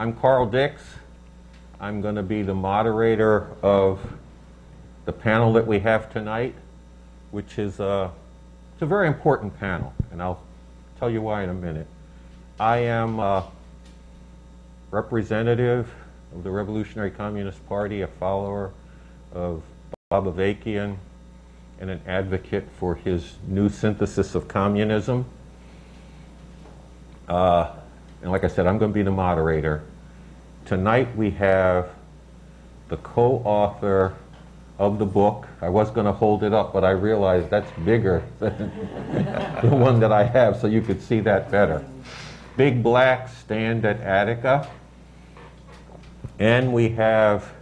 I'm Carl Dix. I'm going to be the moderator of the panel that we have tonight, which is a, it's a very important panel, and I'll tell you why in a minute. I am a representative of the Revolutionary Communist Party, a follower of Bob Avakian, and an advocate for his new synthesis of communism. Uh, and like I said, I'm going to be the moderator. Tonight we have the co-author of the book. I was going to hold it up, but I realized that's bigger than the one that I have, so you could see that better. Big Black Stand at Attica. And we have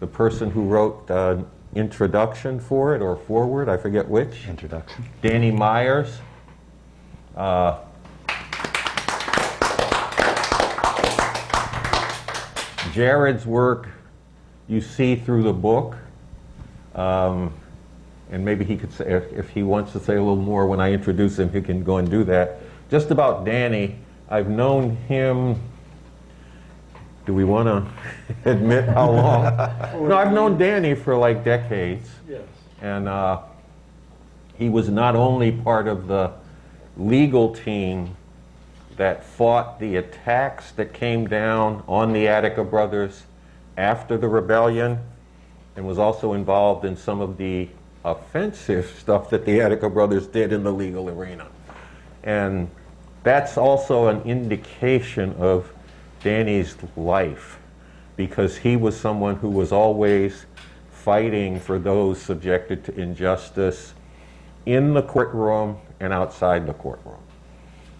the person who wrote the introduction for it, or foreword, I forget which. Introduction. Danny Myers. Uh, Jared's work you see through the book. Um, and maybe he could say, if, if, he wants to say a little more when I introduce him, he can go and do that. Just about Danny, I've known him. Do we want to admit how long? no, I've known Danny for like decades. Yes. And uh, he was not only part of the legal team that fought the attacks that came down on the Attica brothers after the rebellion and was also involved in some of the offensive stuff that the Attica brothers did in the legal arena. And that's also an indication of Danny's life because he was someone who was always fighting for those subjected to injustice in the courtroom and outside the courtroom.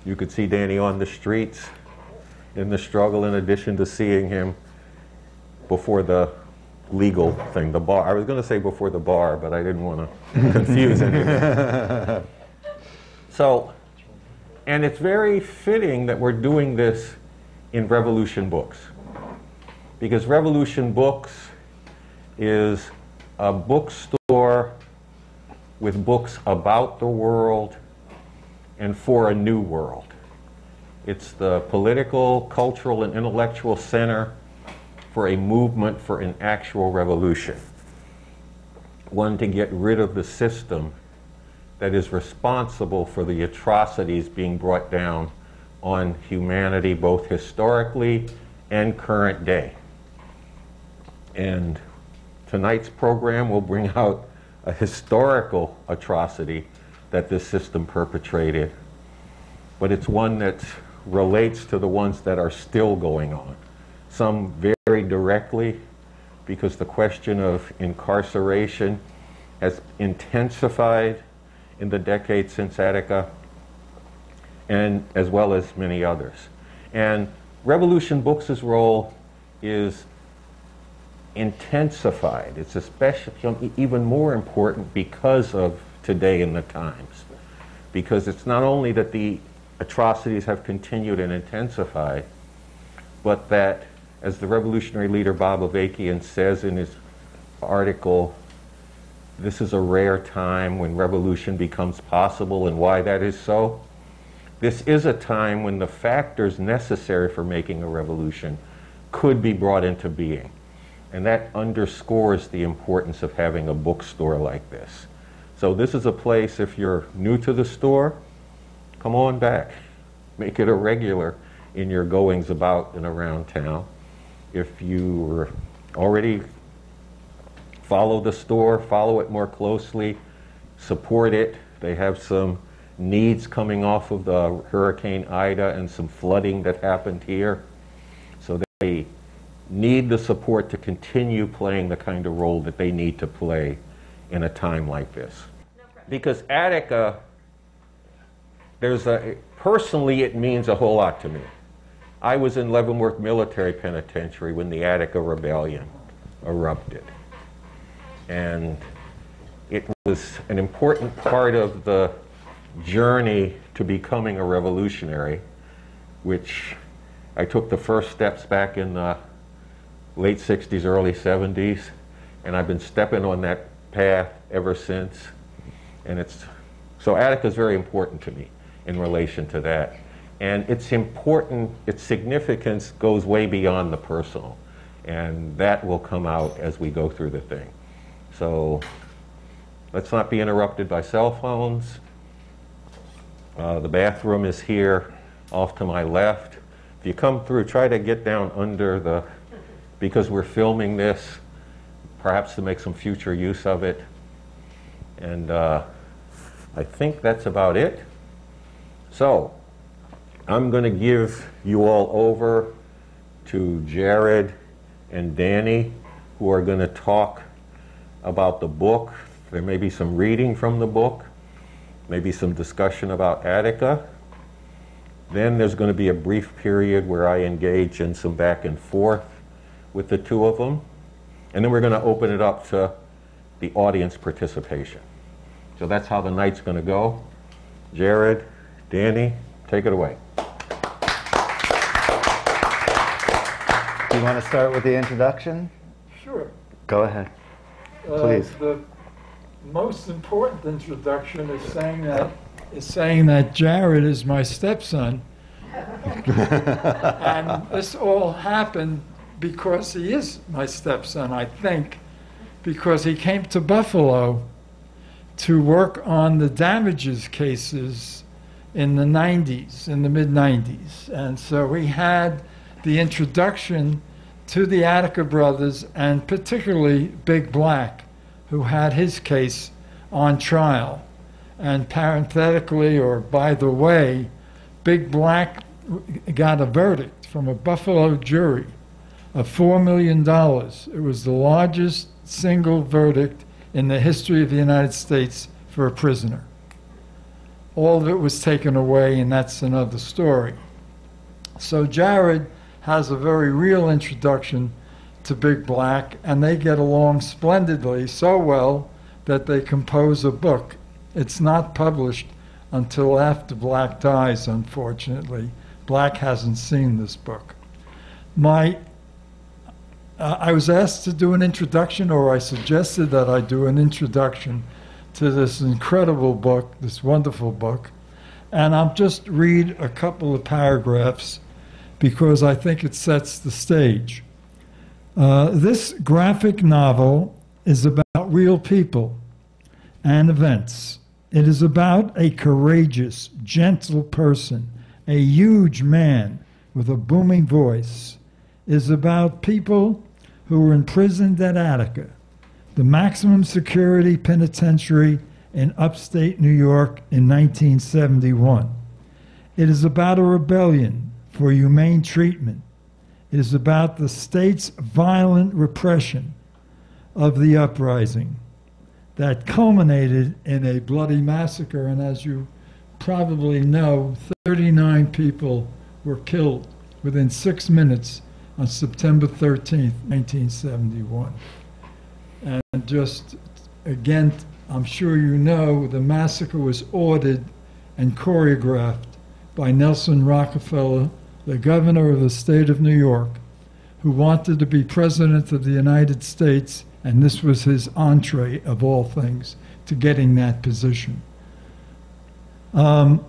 You could see Danny on the streets in the struggle in addition to seeing him before the legal thing, the bar. I was going to say before the bar, but I didn't want to confuse anything. so, and it's very fitting that we're doing this in Revolution Books. Because Revolution Books is a bookstore with books about the world and for a new world. It's the political, cultural, and intellectual center for a movement for an actual revolution. One to get rid of the system that is responsible for the atrocities being brought down on humanity, both historically and current day. And tonight's program will bring out a historical atrocity that this system perpetrated, but it's one that relates to the ones that are still going on. Some very directly, because the question of incarceration has intensified in the decades since Attica, and as well as many others. And Revolution Books' role is intensified. It's especially even more important because of today in the times. Because it's not only that the atrocities have continued and intensified, but that, as the revolutionary leader Bob Avakian says in his article, this is a rare time when revolution becomes possible, and why that is so. This is a time when the factors necessary for making a revolution could be brought into being. And that underscores the importance of having a bookstore like this. So this is a place, if you're new to the store, come on back. Make it a regular in your goings about and around town. If you already follow the store, follow it more closely, support it. They have some needs coming off of the Hurricane Ida and some flooding that happened here. So they need the support to continue playing the kind of role that they need to play in a time like this. Because Attica, there's a, personally, it means a whole lot to me. I was in Leavenworth Military Penitentiary when the Attica Rebellion erupted. And it was an important part of the journey to becoming a revolutionary, which I took the first steps back in the late 60s, early 70s, and I've been stepping on that path ever since. And it's so Attica is very important to me in relation to that. And it's important, its significance goes way beyond the personal. And that will come out as we go through the thing. So let's not be interrupted by cell phones. Uh, the bathroom is here off to my left. If you come through, try to get down under the, because we're filming this, perhaps to make some future use of it. And uh, I think that's about it. So I'm going to give you all over to Jared and Danny, who are going to talk about the book. There may be some reading from the book, maybe some discussion about Attica. Then there's going to be a brief period where I engage in some back and forth with the two of them. And then we're going to open it up to the audience participation. So that's how the night's going to go. Jared, Danny, take it away. Do you want to start with the introduction? Sure. Go ahead. Uh, Please. The most important introduction is saying that, is saying that Jared is my stepson. And this all happened because he is my stepson, I think, because he came to Buffalo to work on the damages cases in the 90s, in the mid 90s. And so we had the introduction to the Attica brothers and particularly Big Black, who had his case on trial. And parenthetically, or by the way, Big Black got a verdict from a Buffalo jury of $4 million. It was the largest single verdict in the history of the United States for a prisoner. All of it was taken away, and that's another story. So Jared has a very real introduction to Big Black, and they get along splendidly, so well that they compose a book. It's not published until after Black dies, unfortunately. Black hasn't seen this book. My, uh, I was asked to do an introduction, or I suggested that I do an introduction to this incredible book, this wonderful book, and I'll just read a couple of paragraphs because I think it sets the stage. Uh, this graphic novel is about real people and events. It is about a courageous, gentle person, a huge man with a booming voice. Is about people who were imprisoned at Attica, the maximum security penitentiary in upstate New York in 1971. It is about a rebellion for humane treatment. It is about the state's violent repression of the uprising that culminated in a bloody massacre. And as you probably know, 39 people were killed within six minutes on September 13th, 1971. And just again, I'm sure you know, the massacre was ordered and choreographed by Nelson Rockefeller, the governor of the state of New York, who wanted to be president of the United States, and this was his entree of all things to getting that position. Um,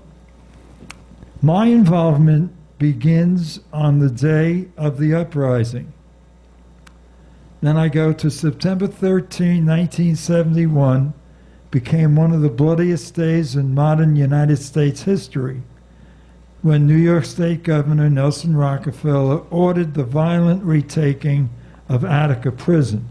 my involvement begins on the day of the uprising. Then I go to September 13, 1971, became one of the bloodiest days in modern United States history when New York State Governor Nelson Rockefeller ordered the violent retaking of Attica Prison.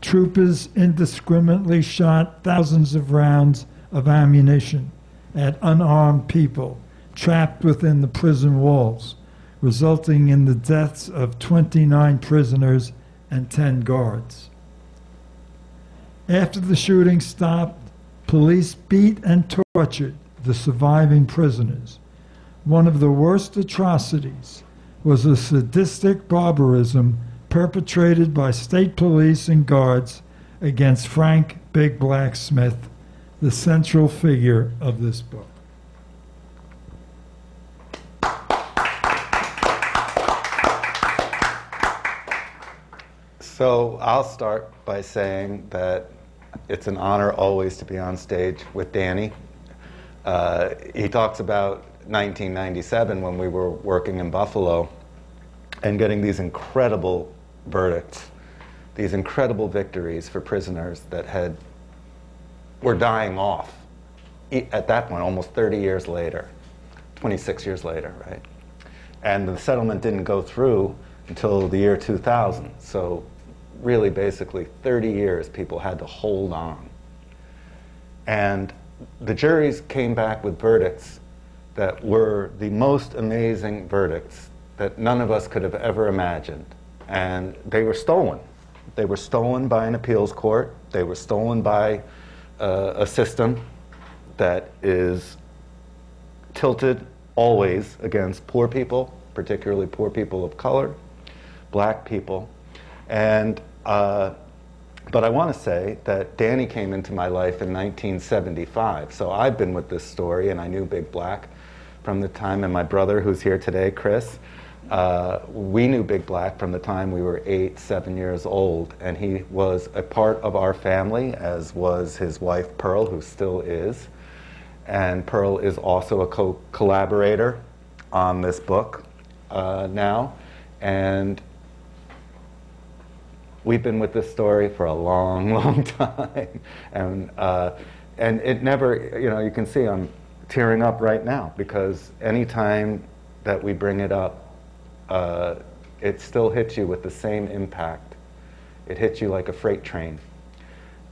Troopers indiscriminately shot thousands of rounds of ammunition at unarmed people trapped within the prison walls, resulting in the deaths of 29 prisoners and 10 guards. After the shooting stopped, police beat and tortured the surviving prisoners. One of the worst atrocities was a sadistic barbarism perpetrated by state police and guards against Frank Big Black Smith, the central figure of this book. So I'll start by saying that it's an honor always to be on stage with Danny. uh, he talks about 1997 when we were working in Buffalo and getting these incredible verdicts, these incredible victories for prisoners that had were dying off at that point, almost 30 years later, 26 years later, right? And the settlement didn't go through until the year 2000. So, really, basically, 30 years people had to hold on. And the juries came back with verdicts that were the most amazing verdicts that none of us could have ever imagined. And they were stolen. They were stolen by an appeals court, they were stolen by uh, a system that is tilted always against poor people, particularly poor people of color, black people. And, uh, but I want to say that Danny came into my life in 1975. So I've been with this story, and I knew Big Black from the time, and my brother, who's here today, Chris, uh, we knew Big Black from the time we were eight, seven years old, and he was a part of our family, as was his wife Pearl, who still is. And Pearl is also a co collaborator on this book uh, now. And we've been with this story for a long, long time. and, uh, and it never, you know, you can see I'm tearing up right now because anytime that we bring it up, uh, it still hits you with the same impact. It hits you like a freight train.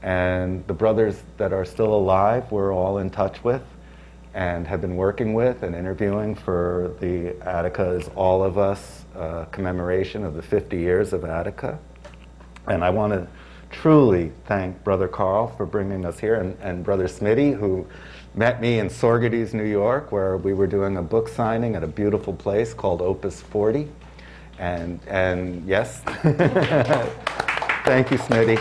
And the brothers that are still alive, we're all in touch with and have been working with and interviewing for the Attica is All of Us uh, commemoration of the 50 years of Attica. And I want to truly thank Brother Carl for bringing us here and, and Brother Smitty, who met me in Saugerties, New York, where we were doing a book signing at a beautiful place called Opus 40. And, and yes, thank you, Smitty.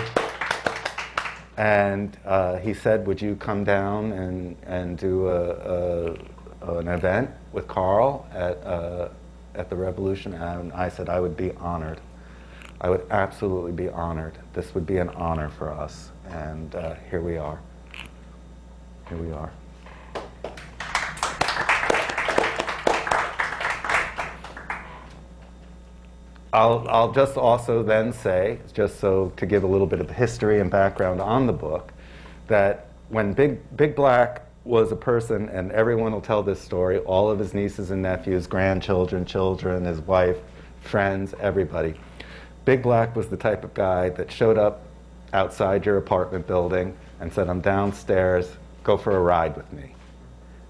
And uh, he said, Would you come down and, and do a, a, an event with Carl at, uh, at the Revolution? And I said, I would be honored. I would absolutely be honored. This would be an honor for us. And uh, here we are. Here we are. I'll, I'll just also then say, just so to give a little bit of history and background on the book, that when Big, Big Black was a person, and everyone will tell this story, all of his nieces and nephews, grandchildren, children, his wife, friends, everybody. Big Black was the type of guy that showed up outside your apartment building and said, I'm downstairs, go for a ride with me.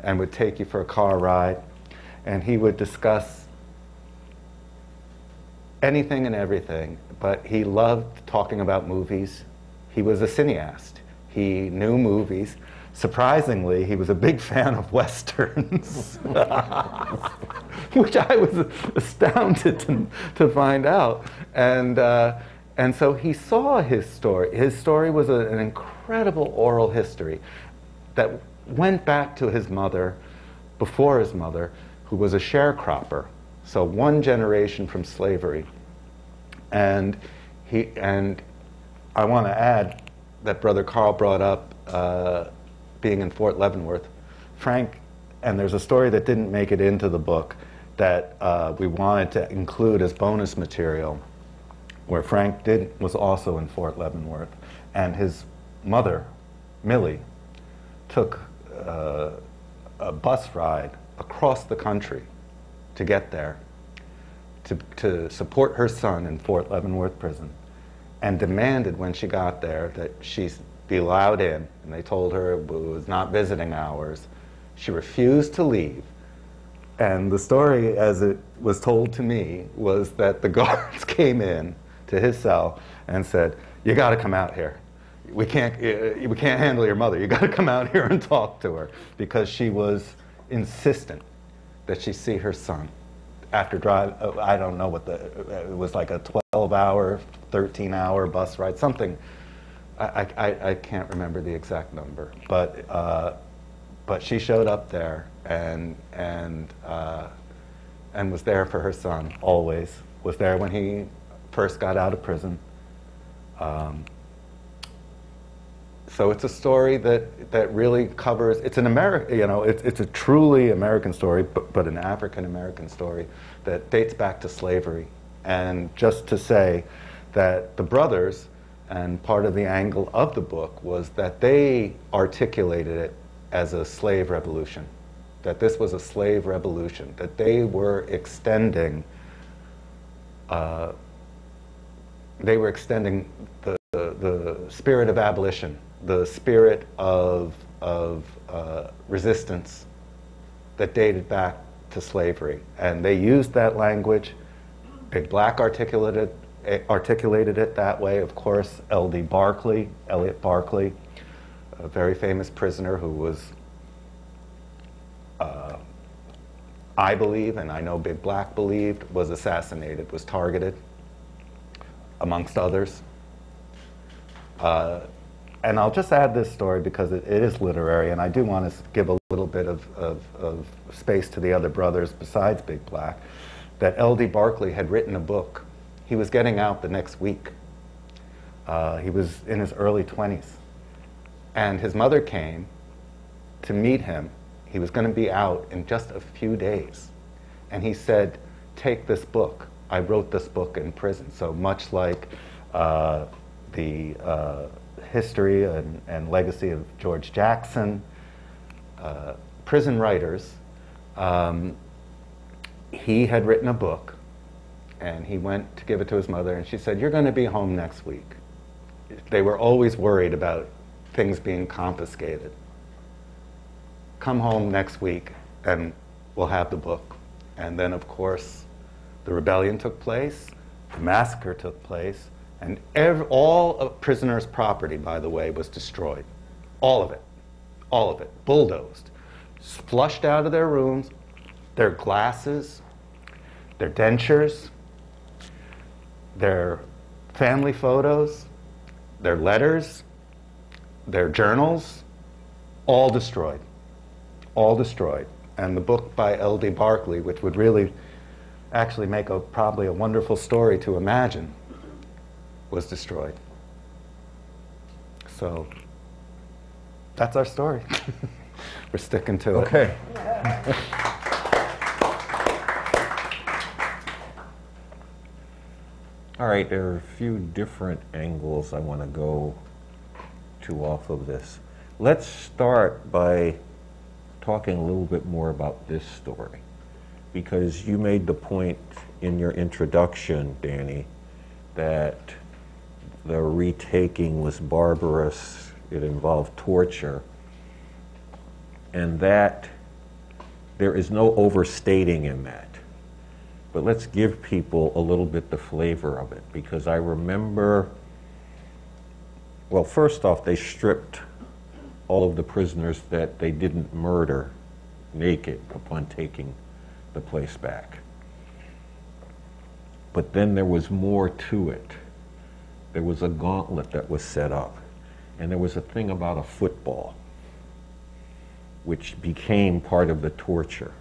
And would take you for a car ride. And he would discuss anything and everything, but he loved talking about movies. He was a cineast. He knew movies. Surprisingly, he was a big fan of westerns, which I was astounded to, to find out. And, uh, and so he saw his story. His story was a, an incredible oral history that went back to his mother, before his mother, who was a sharecropper. So one generation from slavery. And, he, and I want to add that Brother Carl brought up uh, being in Fort Leavenworth. Frank, and there's a story that didn't make it into the book that uh, we wanted to include as bonus material, where Frank did, was also in Fort Leavenworth, and his mother, Millie, took uh, a bus ride across the country to get there to, to support her son in Fort Leavenworth prison and demanded when she got there that she be allowed in. And they told her it was not visiting hours. She refused to leave. And the story, as it was told to me, was that the guards came in to his cell and said, You got to come out here. We can't, uh, we can't handle your mother. You got to come out here and talk to her because she was insistent that she see her son after drive, uh, I don't know what the, it was like a 12 hour, 13 hour bus ride, something. I, I, I can't remember the exact number, but, uh, but she showed up there and, and, uh, and was there for her son always. Was there when he first got out of prison. Um, So it's a story that, that really covers, it's an American, you know, it's, it's a truly American story, but, but an African American story that dates back to slavery. And just to say that the brothers, and part of the angle of the book was that they articulated it as a slave revolution, that this was a slave revolution, that they were extending, uh, they were extending the, the, the spirit of abolition the spirit of, of uh, resistance that dated back to slavery. And they used that language. Big Black articulated, articulated it that way. Of course, L.D. Barkley, Elliot Barkley, a very famous prisoner who was, uh, I believe, and I know Big Black believed, was assassinated, was targeted, amongst others. Uh, and I'll just add this story because it, it is literary, and I do want to give a little bit of, of, of space to the other brothers besides Big Black. That L.D. Barkley had written a book. He was getting out the next week. Uh, he was in his early 20s. And his mother came to meet him. He was going to be out in just a few days. And he said, Take this book. I wrote this book in prison. So much like uh, the uh, history and, and legacy of George Jackson, uh, prison writers, um, he had written a book and he went to give it to his mother and she said, You're going to be home next week. They were always worried about things being confiscated. Come home next week and we'll have the book. And then, of course, the rebellion took place, the massacre took place, and all of prisoners' property, by the way, was destroyed. All of it. All of it. Bulldozed. Flushed out of their rooms, their glasses, their dentures, their family photos, their letters, their journals, all destroyed. All destroyed. And the book by L.D. Barkley, which would really actually make a, probably a wonderful story to imagine, was destroyed. So that's our story. We're sticking to it. Okay. All right, there are a few different angles I want to go to off of this. Let's start by talking a little bit more about this story because you made the point in your introduction, Danny, that the retaking was barbarous, it involved torture, and that there is no overstating in that. But let's give people a little bit the flavor of it because I remember, well, first off, they stripped all of the prisoners that they didn't murder naked upon taking the place back. But then there was more to it there was a gauntlet that was set up. And there was a thing about a football, which became part of the torture.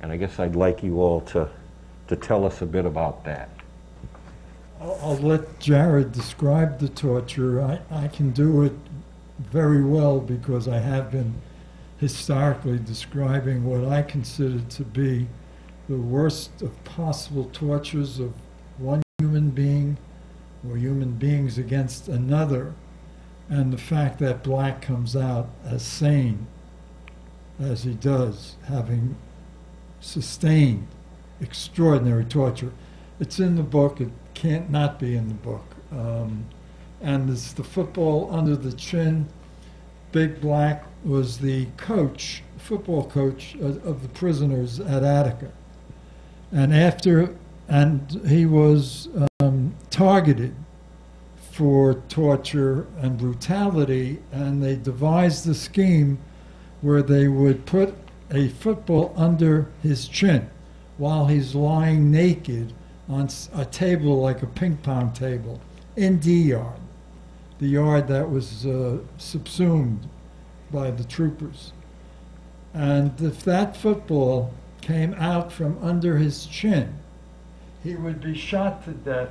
And I guess I'd like you all to, to tell us a bit about that. I'll, I'll let Jared describe the torture. I, I can do it very well because I have been historically describing what I consider to be the worst of possible tortures of one human being or human beings against another, and the fact that Black comes out as sane as he does, having sustained extraordinary torture. It's in the book, it can't not be in the book. Um, and it's the football under the chin. Big Black was the coach, football coach of, of the prisoners at Attica. And after, and he was um, targeted for torture and brutality, and they devised a scheme where they would put a football under his chin while he's lying naked on a table like a ping pong table in D yard, the yard that was uh, subsumed by the troopers. And if that football came out from under his chin, he would be shot to death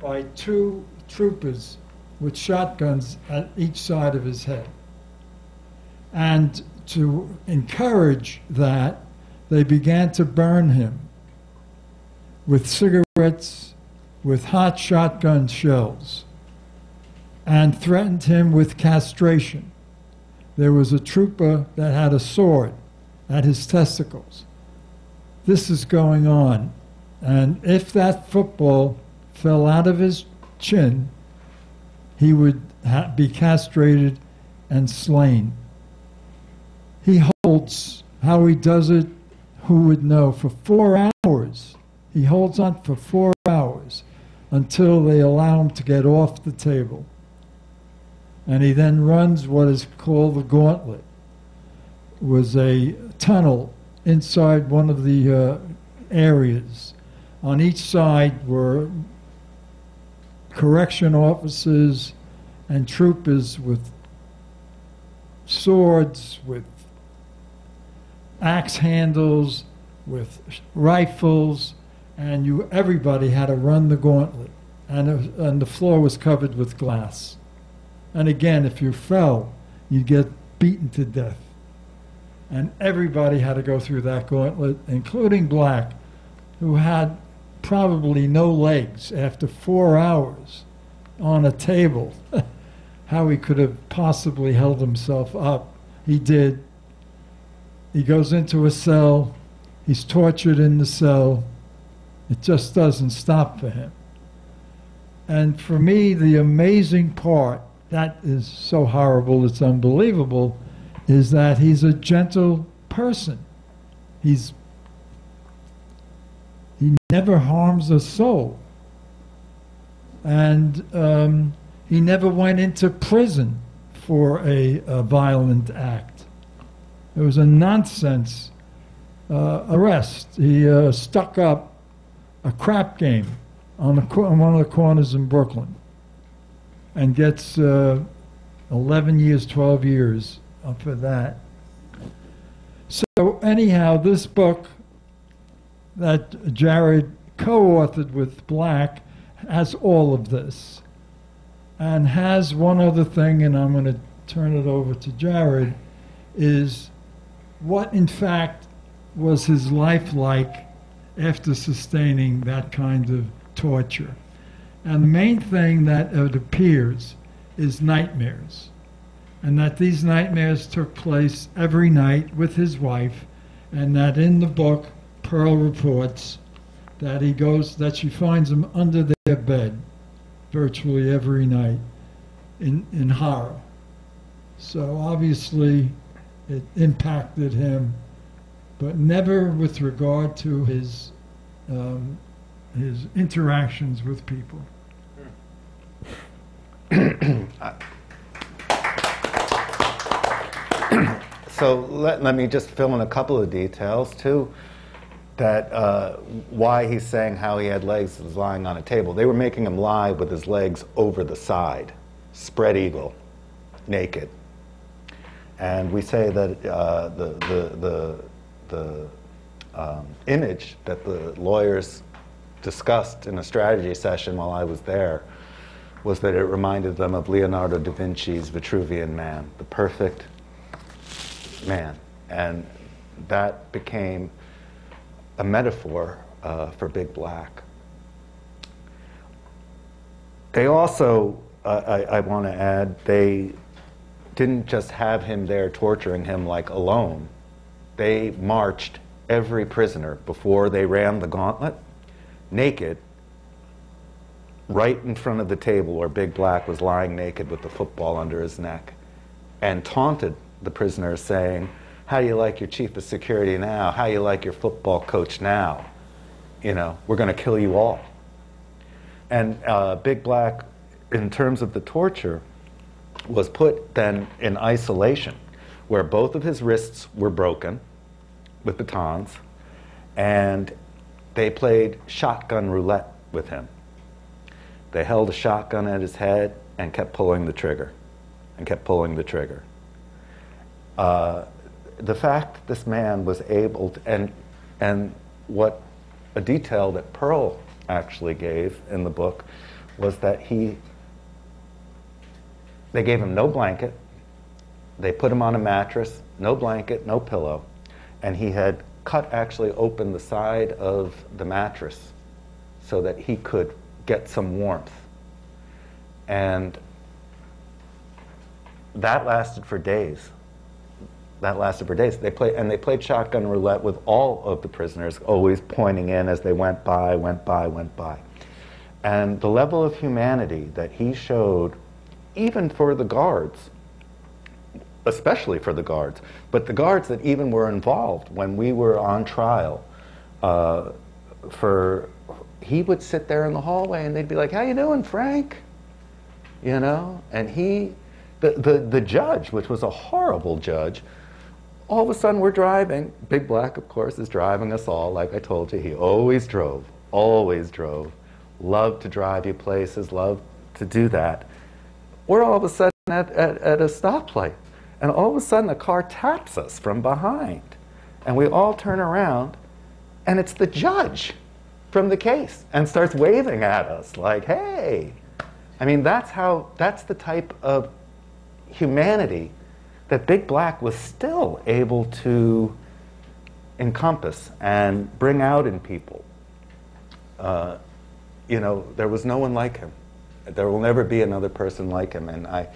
by two troopers with shotguns at each side of his head. And to encourage that, they began to burn him with cigarettes, with hot shotgun shells, and threatened him with castration. There was a trooper that had a sword at his testicles. This is going on. And if that football fell out of his chin, he would be castrated and slain. He holds how he does it, who would know, for four hours. He holds on for four hours until they allow him to get off the table. And he then runs what is called the gauntlet. It was a tunnel inside one of the uh, areas. On each side were correction officers and troopers with swords, with axe handles, with rifles, and you everybody had to run the gauntlet, and it, and the floor was covered with glass. And again, if you fell, you'd get beaten to death. And everybody had to go through that gauntlet, including Black, who had probably no legs after four hours on a table. How he could have possibly held himself up. He did. He goes into a cell. He's tortured in the cell. It just doesn't stop for him. And for me, the amazing part, that is so horrible, it's unbelievable, is that he's a gentle person. He's he never harms a soul. And um, he never went into prison for a, a violent act. It was a nonsense uh, arrest. He uh, stuck up a crap game on, the, on one of the corners in Brooklyn and gets uh, 11 years, 12 years for that. So, anyhow, this book that Jared co authored with Black has all of this and has one other thing, and I'm going to turn it over to Jared, is what in fact was his life like after sustaining that kind of torture. And the main thing that it appears is nightmares. And that these nightmares took place every night with his wife, and that in the book, Pearl reports that he goes, that she finds him under their bed virtually every night in, in horror. So obviously it impacted him, but never with regard to his, um, his interactions with people. So let, let me just fill in a couple of details too. That uh, why he's saying how he had legs was lying on a table. They were making him lie with his legs over the side, spread eagle, naked. And we say that uh, the, the, the, the um, image that the lawyers discussed in a strategy session while I was there was that it reminded them of Leonardo da Vinci's Vitruvian Man, the perfect man. And that became a metaphor uh, for Big Black. They also, uh, I, I want to add, they didn't just have him there torturing him like alone. They marched every prisoner before they ran the gauntlet naked right in front of the table where Big Black was lying naked with the football under his neck and taunted the prisoners saying, how you like your chief of security now? How you like your football coach now? You know, we're going to kill you all. And uh, Big Black, in terms of the torture, was put then in isolation, where both of his wrists were broken with batons, and they played shotgun roulette with him. They held a shotgun at his head and kept pulling the trigger, and kept pulling the trigger. Uh, the fact that this man was able to, and, and what a detail that Pearl actually gave in the book was that he they gave him no blanket. They put him on a mattress, no blanket, no pillow, and he had cut actually open the side of the mattress so that he could get some warmth. And that lasted for days. That lasted for days. They played, and they played shotgun roulette with all of the prisoners, always pointing in as they went by, went by, went by. And the level of humanity that he showed, even for the guards, especially for the guards, but the guards that even were involved when we were on trial, uh, for he would sit there in the hallway and they'd be like, "How you doing, Frank?" You know, and he, the the the judge, which was a horrible judge, all of a sudden we're driving. Big Black, of course, is driving us all. Like I told you, he always drove, always drove. Loved to drive you places, loved to do that. We're all of a sudden at, at, at a stoplight, and all of a sudden a car taps us from behind. And we all turn around, and it's the judge from the case and starts waving at us like, hey. I mean, that's how, that's the type of humanity that Big Black was still able to encompass and bring out in people. Uh, you know, there was no one like him. There will never be another person like him. And I,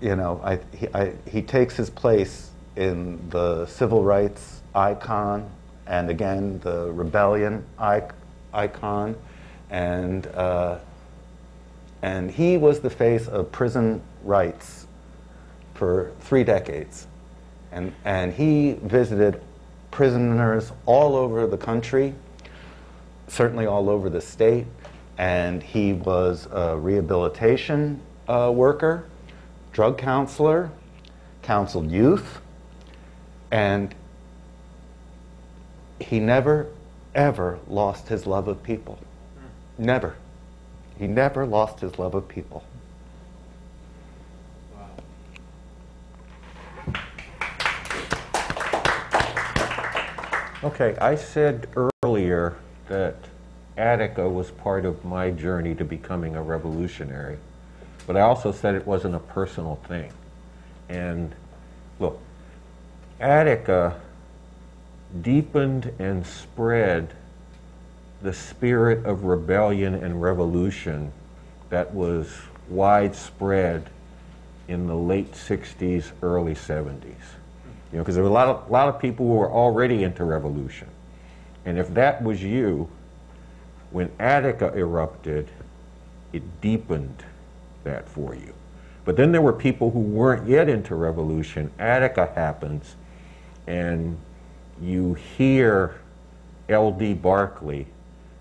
you know, I, he, I, he takes his place in the civil rights icon and again the rebellion icon. And, uh, and he was the face of prison rights for three decades. And, and he visited prisoners all over the country, certainly all over the state, and he was a rehabilitation uh, worker, drug counselor, counseled youth, and he never, ever lost his love of people. Never. He never lost his love of people. Okay, I said earlier that Attica was part of my journey to becoming a revolutionary, but I also said it wasn't a personal thing. And look, Attica deepened and spread the spirit of rebellion and revolution that was widespread in the late 60s, early 70s. You know, because there were a lot of, a lot of people who were already into revolution. And if that was you, when Attica erupted, it deepened that for you. But then there were people who weren't yet into revolution. Attica happens, and you hear L.D. Barkley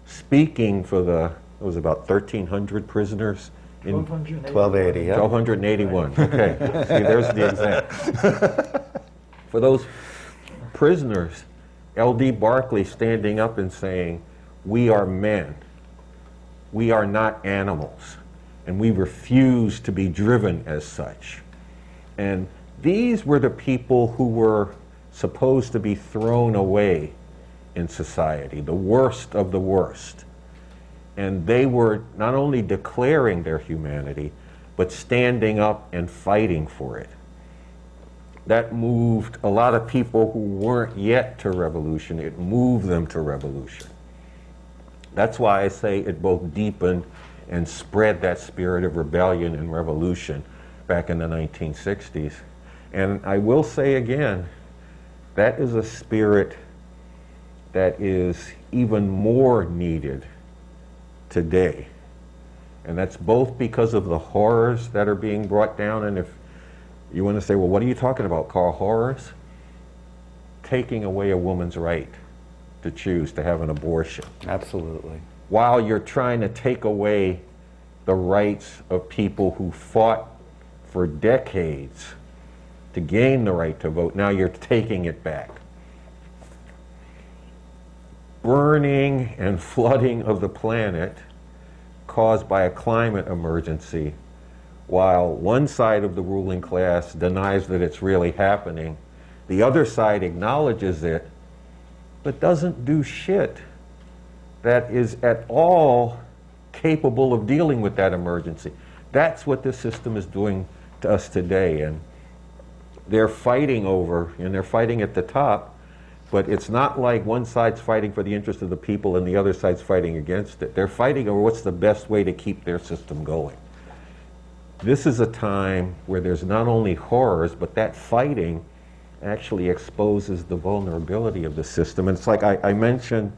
speaking for the, it was about 1,300 prisoners in 1280, yeah. 1281. Okay, see, there's the example. for those prisoners, L.D. Barkley standing up and saying, We are men. We are not animals. And we refuse to be driven as such. And these were the people who were supposed to be thrown away in society, the worst of the worst. And they were not only declaring their humanity, but standing up and fighting for it that moved a lot of people who weren't yet to revolution. It moved them to revolution. That's why I say it both deepened and spread that spirit of rebellion and revolution back in the 1960s. And I will say again, that is a spirit that is even more needed today. And that's both because of the horrors that are being brought down. And if you want to say, well, what are you talking about, Carl? Horrors? Taking away a woman's right to choose to have an abortion. Absolutely. While you're trying to take away the rights of people who fought for decades to gain the right to vote, now you're taking it back. Burning and flooding of the planet caused by a climate emergency while one side of the ruling class denies that it's really happening, the other side acknowledges it, but doesn't do shit that is at all capable of dealing with that emergency. That's what this system is doing to us today. And they're fighting over, and they're fighting at the top, but it's not like one side's fighting for the interest of the people and the other side's fighting against it. They're fighting over what's the best way to keep their system going. This is a time where there's not only horrors, but that fighting actually exposes the vulnerability of the system. And it's like I, I mentioned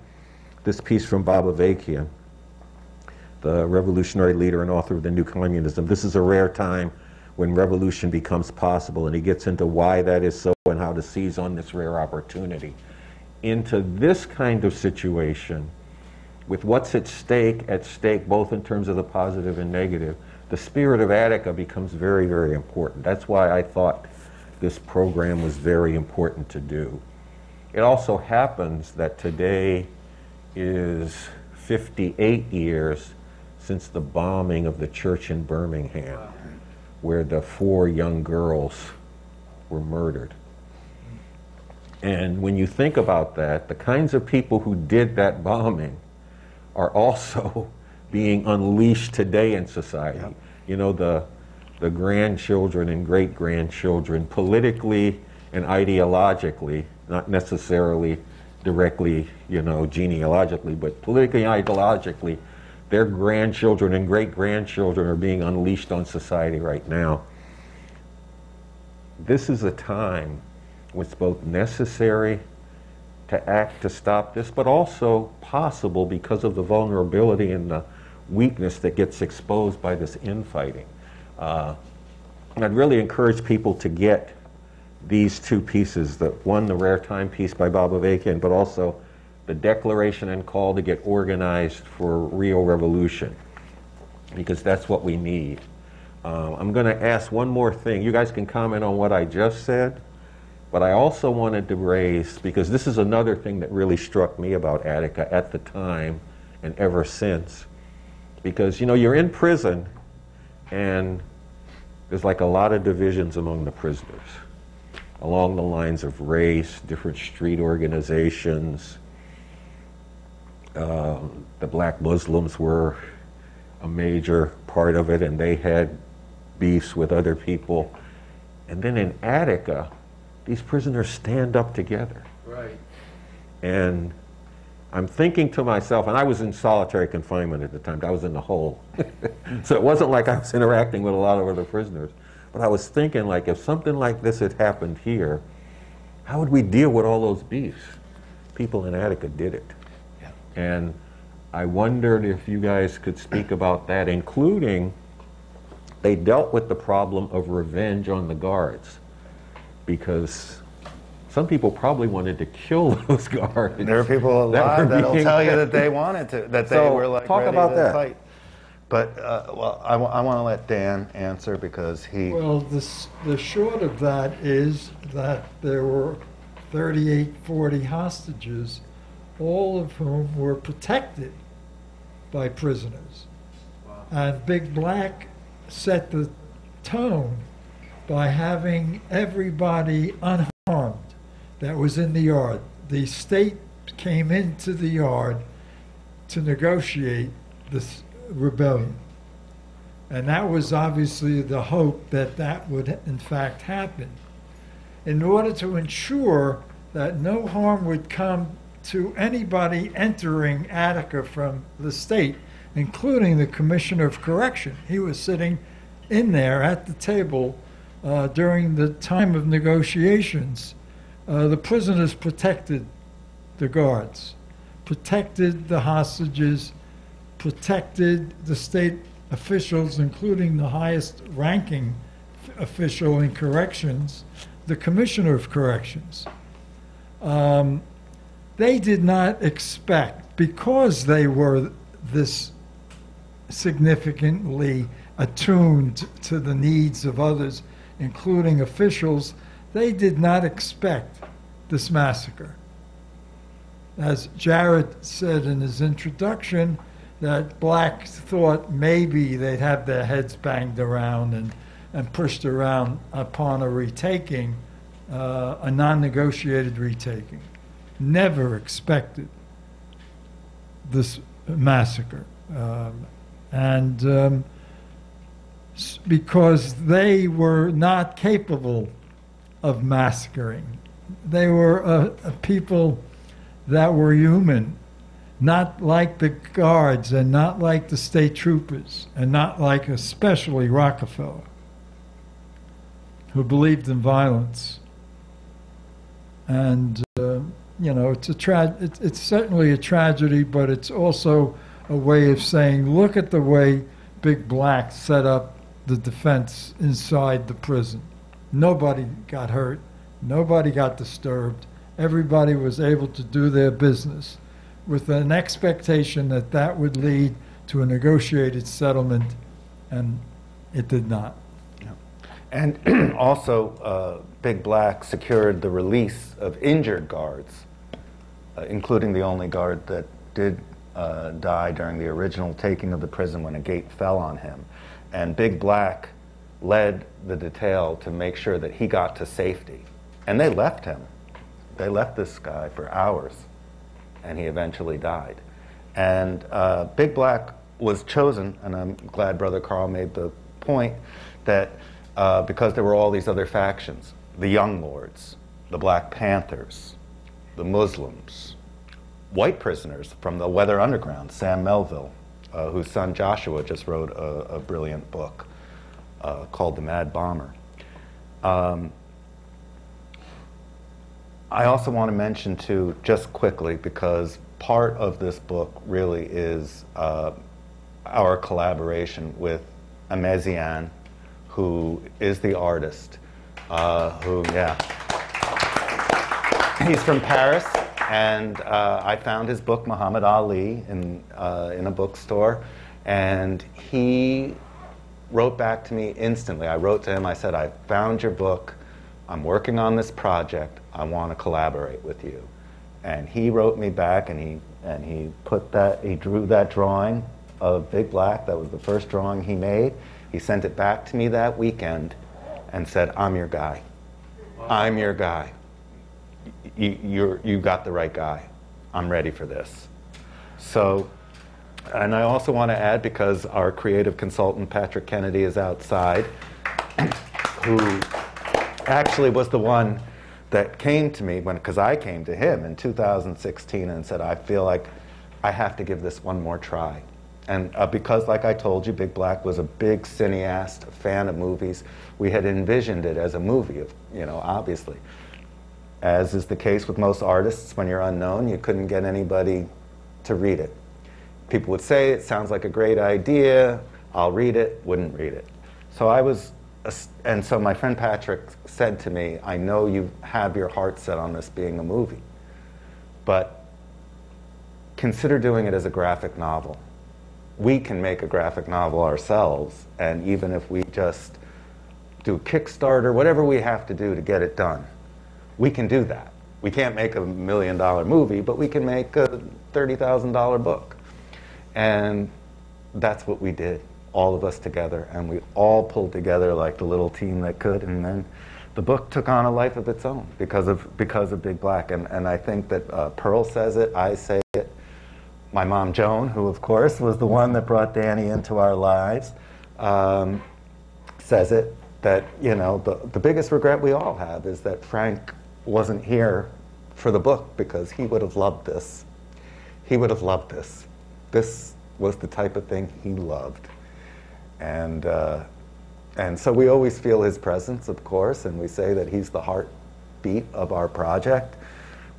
this piece from Bob Avakian, the revolutionary leader and author of The New Communism. This is a rare time when revolution becomes possible, and he gets into why that is so and how to seize on this rare opportunity. Into this kind of situation, with what's at stake, at stake both in terms of the positive and negative, the spirit of Attica becomes very, very important. That's why I thought this program was very important to do. It also happens that today is 58 years since the bombing of the church in Birmingham where the four young girls were murdered. And when you think about that, the kinds of people who did that bombing are also being unleashed today in society. Yep. You know, the, the grandchildren and great grandchildren, politically and ideologically, not necessarily directly, you know, genealogically, but politically and ideologically, their grandchildren and great grandchildren are being unleashed on society right now. This is a time when it's both necessary to act to stop this, but also possible because of the vulnerability and the weakness that gets exposed by this infighting. Uh, I'd really encourage people to get these two pieces, the one, the Rare Time piece by Bob Avakian, but also the declaration and call to get organized for real revolution, because that's what we need. Uh, I'm going to ask one more thing. You guys can comment on what I just said, but I also wanted to raise, because this is another thing that really struck me about Attica at the time and ever since. Because, you know, you're in prison and there's like a lot of divisions among the prisoners along the lines of race, different street organizations, uh, the black Muslims were a major part of it, and they had beefs with other people. And then in Attica, these prisoners stand up together. Right. And I'm thinking to myself, and I was in solitary confinement at the time, I was in the hole. so it wasn't like I was interacting with a lot of other prisoners. But I was thinking, like, if something like this had happened here, how would we deal with all those beefs? People in Attica did it. And I wondered if you guys could speak about that, including they dealt with the problem of revenge on the guards because some people probably wanted to kill those guards. There are people alive that will tell you that they wanted to, that they were like talk ready about to that. fight. But uh, well, I, w- I want to let Dan answer because he. Well, this, the short of that is that there were 38, 40 hostages all of whom were protected by prisoners. Wow. And Big Black set the tone by having everybody unharmed that was in the yard. The state came into the yard to negotiate this rebellion. And that was obviously the hope that that would in fact happen. In order to ensure that no harm would come to anybody entering Attica from the state, including the Commissioner of Correction. He was sitting in there at the table uh, during the time of negotiations. Uh, the prisoners protected the guards, protected the hostages, protected the state officials, including the highest ranking official in corrections, the Commissioner of Corrections. Um, they did not expect, because they were this significantly attuned to the needs of others, including officials, they did not expect this massacre. As Jared said in his introduction, that blacks thought maybe they'd have their heads banged around and, and pushed around upon a retaking, uh, a non negotiated retaking never expected this massacre. Um, and um, because they were not capable of massacring. They were a, a people that were human, not like the guards and not like the state troopers and not like especially Rockefeller, who believed in violence. And, uh, you know, it's, a tra- it's, it's certainly a tragedy, but it's also a way of saying, look at the way Big Black set up the defense inside the prison. Nobody got hurt, nobody got disturbed, everybody was able to do their business with an expectation that that would lead to a negotiated settlement, and it did not. Yeah. And also, uh, Big Black secured the release of injured guards, uh, including the only guard that did uh, die during the original taking of the prison when a gate fell on him. And Big Black led the detail to make sure that he got to safety. And they left him. They left this guy for hours, and he eventually died. And uh, Big Black was chosen, and I'm glad Brother Carl made the point that uh, because there were all these other factions the Young Lords, the Black Panthers, the Muslims, white prisoners from the Weather Underground, Sam Melville, uh, whose son Joshua just wrote a, a brilliant book uh, called The Mad Bomber. Um, I also want to mention, too, just quickly, because part of this book really is uh, our collaboration with Améziane, who is the artist, uh, who, yeah. He's from Paris, and uh, I found his book, Muhammad Ali, in, uh, in a bookstore, and he wrote back to me instantly. I wrote to him, I said, I found your book. I'm working on this project. I want to collaborate with you. And he wrote me back and he, and he put that, he drew that drawing of Big Black. That was the first drawing he made. He sent it back to me that weekend and said, I'm your guy. I'm your guy. You, you're, you got the right guy. I'm ready for this. So, and I also want to add, because our creative consultant, Patrick Kennedy, is outside, who actually was the one that came to me when because I came to him in 2016 and said I feel like I have to give this one more try. And uh, because, like I told you, Big Black was a big cineast, a fan of movies, we had envisioned it as a movie, you know, obviously. As is the case with most artists, when you're unknown, you couldn't get anybody to read it. People would say, it sounds like a great idea, I'll read it, wouldn't read it. So I was and so my friend Patrick said to me, I know you have your heart set on this being a movie, but consider doing it as a graphic novel. We can make a graphic novel ourselves, and even if we just do Kickstarter, whatever we have to do to get it done, we can do that. We can't make a million dollar movie, but we can make a $30,000 book. And that's what we did all of us together, and we all pulled together like the little team that could, and then the book took on a life of its own because of because of Big Black, and and I think that uh, Pearl says it, I say it, my mom Joan, who of course was the one that brought Danny into our lives, um, says it that you know the the biggest regret we all have is that Frank wasn't here for the book because he would have loved this. He would have loved this. This was the type of thing he loved. And, uh, and so we always feel his presence, of course, and we say that he's the heartbeat of our project.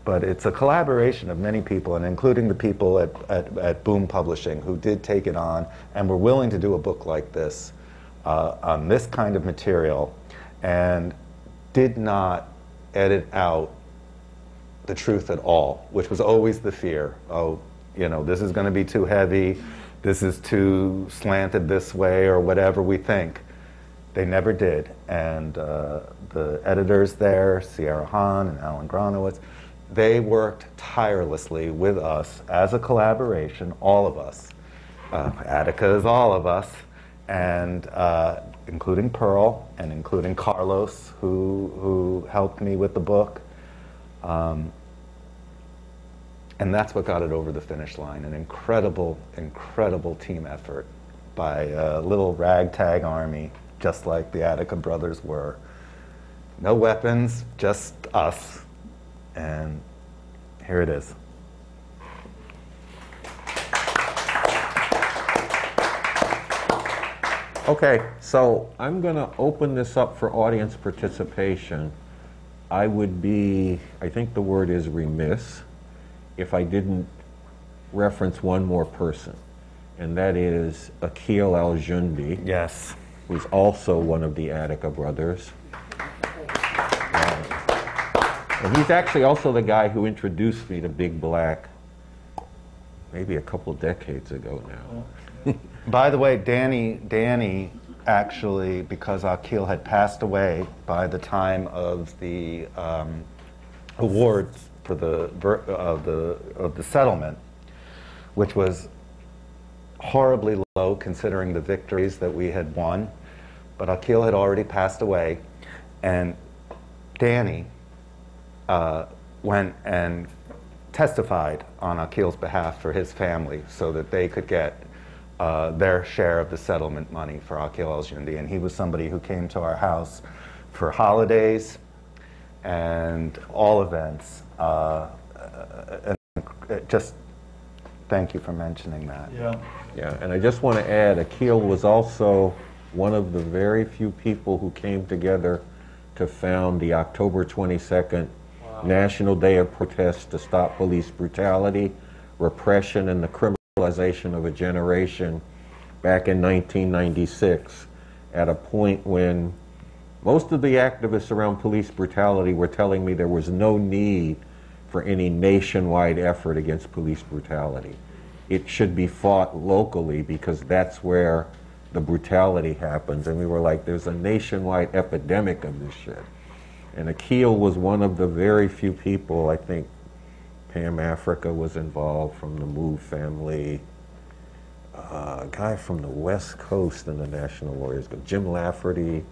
But it's a collaboration of many people, and including the people at, at, at Boom Publishing who did take it on and were willing to do a book like this uh, on this kind of material and did not edit out the truth at all, which was always the fear. Oh, you know, this is going to be too heavy this is too slanted this way or whatever we think. They never did. And uh, the editors there, Sierra Hahn and Alan Gronowitz, they worked tirelessly with us as a collaboration, all of us. Uh, Attica is all of us, and uh, including Pearl and including Carlos, who, who helped me with the book. Um, and that's what got it over the finish line an incredible, incredible team effort by a little ragtag army, just like the Attica brothers were. No weapons, just us. And here it is. Okay, so I'm going to open this up for audience participation. I would be, I think the word is remiss, if I didn't reference one more person, and that is Akil Al-Jundi, Yes. who's also one of the Attica brothers. Uh, And he's actually also the guy who introduced me to Big Black maybe a couple decades ago now. By the way, Danny, Danny actually, because Akil had passed away by the time of the um, awards for the of the of the settlement, which was horribly low considering the victories that we had won. But Akil had already passed away, and Danny uh, went and testified on Akil's behalf for his family so that they could get uh, their share of the settlement money for Akil al Jundi. And he was somebody who came to our house for holidays and all events. Uh, and uh, just thank you for mentioning that. Yeah. Yeah, and I just want to add, Akil was also one of the very few people who came together to found the October 22nd National Day of Protest to stop police brutality, repression, and the criminalization of a generation back in 1996 at a point when most of the activists around police brutality were telling me there was no need for any nationwide effort against police brutality. It should be fought locally because that's where the brutality happens. And we were like, there's a nationwide epidemic of this shit. And Akil was one of the very few people, I think Pam Africa was involved from the Move family. Uh, a guy from the West Coast in the National Warriors, Jim Lafferty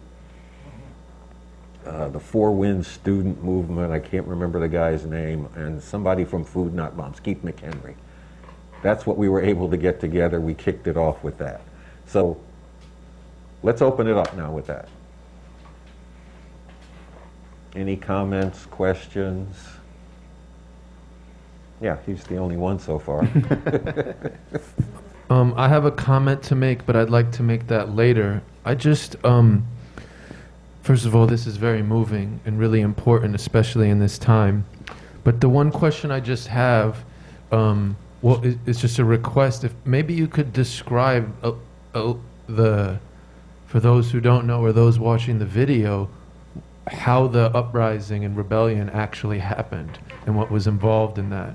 uh, the Four Winds Student Movement, I can't remember the guy's name, and somebody from Food Not Bombs, Keith McHenry. That's what we were able to get together. We kicked it off with that. So let's open it up now with that. Any comments, questions? Yeah, he's the only one so far. Um, I have a comment to make, but I'd like to make that later. I just, um, first of all, this is very moving and really important, especially in this time. But the one question I just have, um, well, is, is just a request. If maybe you could describe uh, uh, the, for those who don't know or those watching the video, how the uprising and rebellion actually happened and what was involved in that.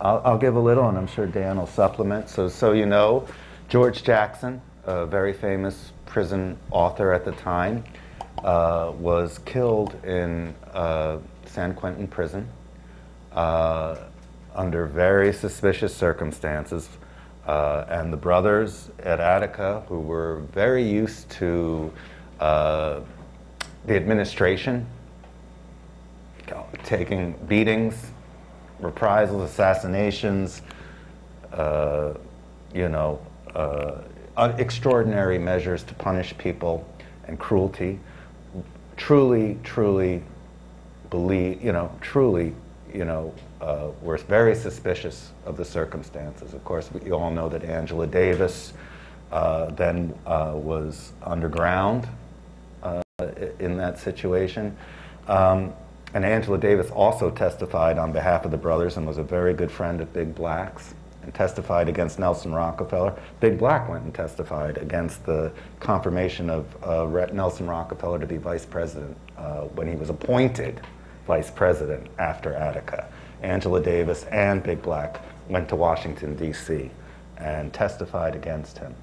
I'll, I'll give a little, and I'm sure Dan will supplement. So, so you know, George Jackson, a very famous prison author at the time, uh, was killed in uh, San Quentin prison uh, under very suspicious circumstances. Uh, and the brothers at Attica, who were very used to uh, the administration taking beatings, reprisals, assassinations, uh, you know, uh, extraordinary measures to punish people and cruelty. Truly, truly believe, you know, truly, you know, uh, were very suspicious of the circumstances. Of course, we all know that Angela Davis uh, then uh, was underground uh, in that situation. Um, and Angela Davis also testified on behalf of the brothers and was a very good friend of Big Black's and testified against Nelson Rockefeller. Big Black went and testified against the confirmation of uh, Nelson Rockefeller to be vice president uh, when he was appointed vice president after Attica. Angela Davis and Big Black went to Washington, D.C. and testified against him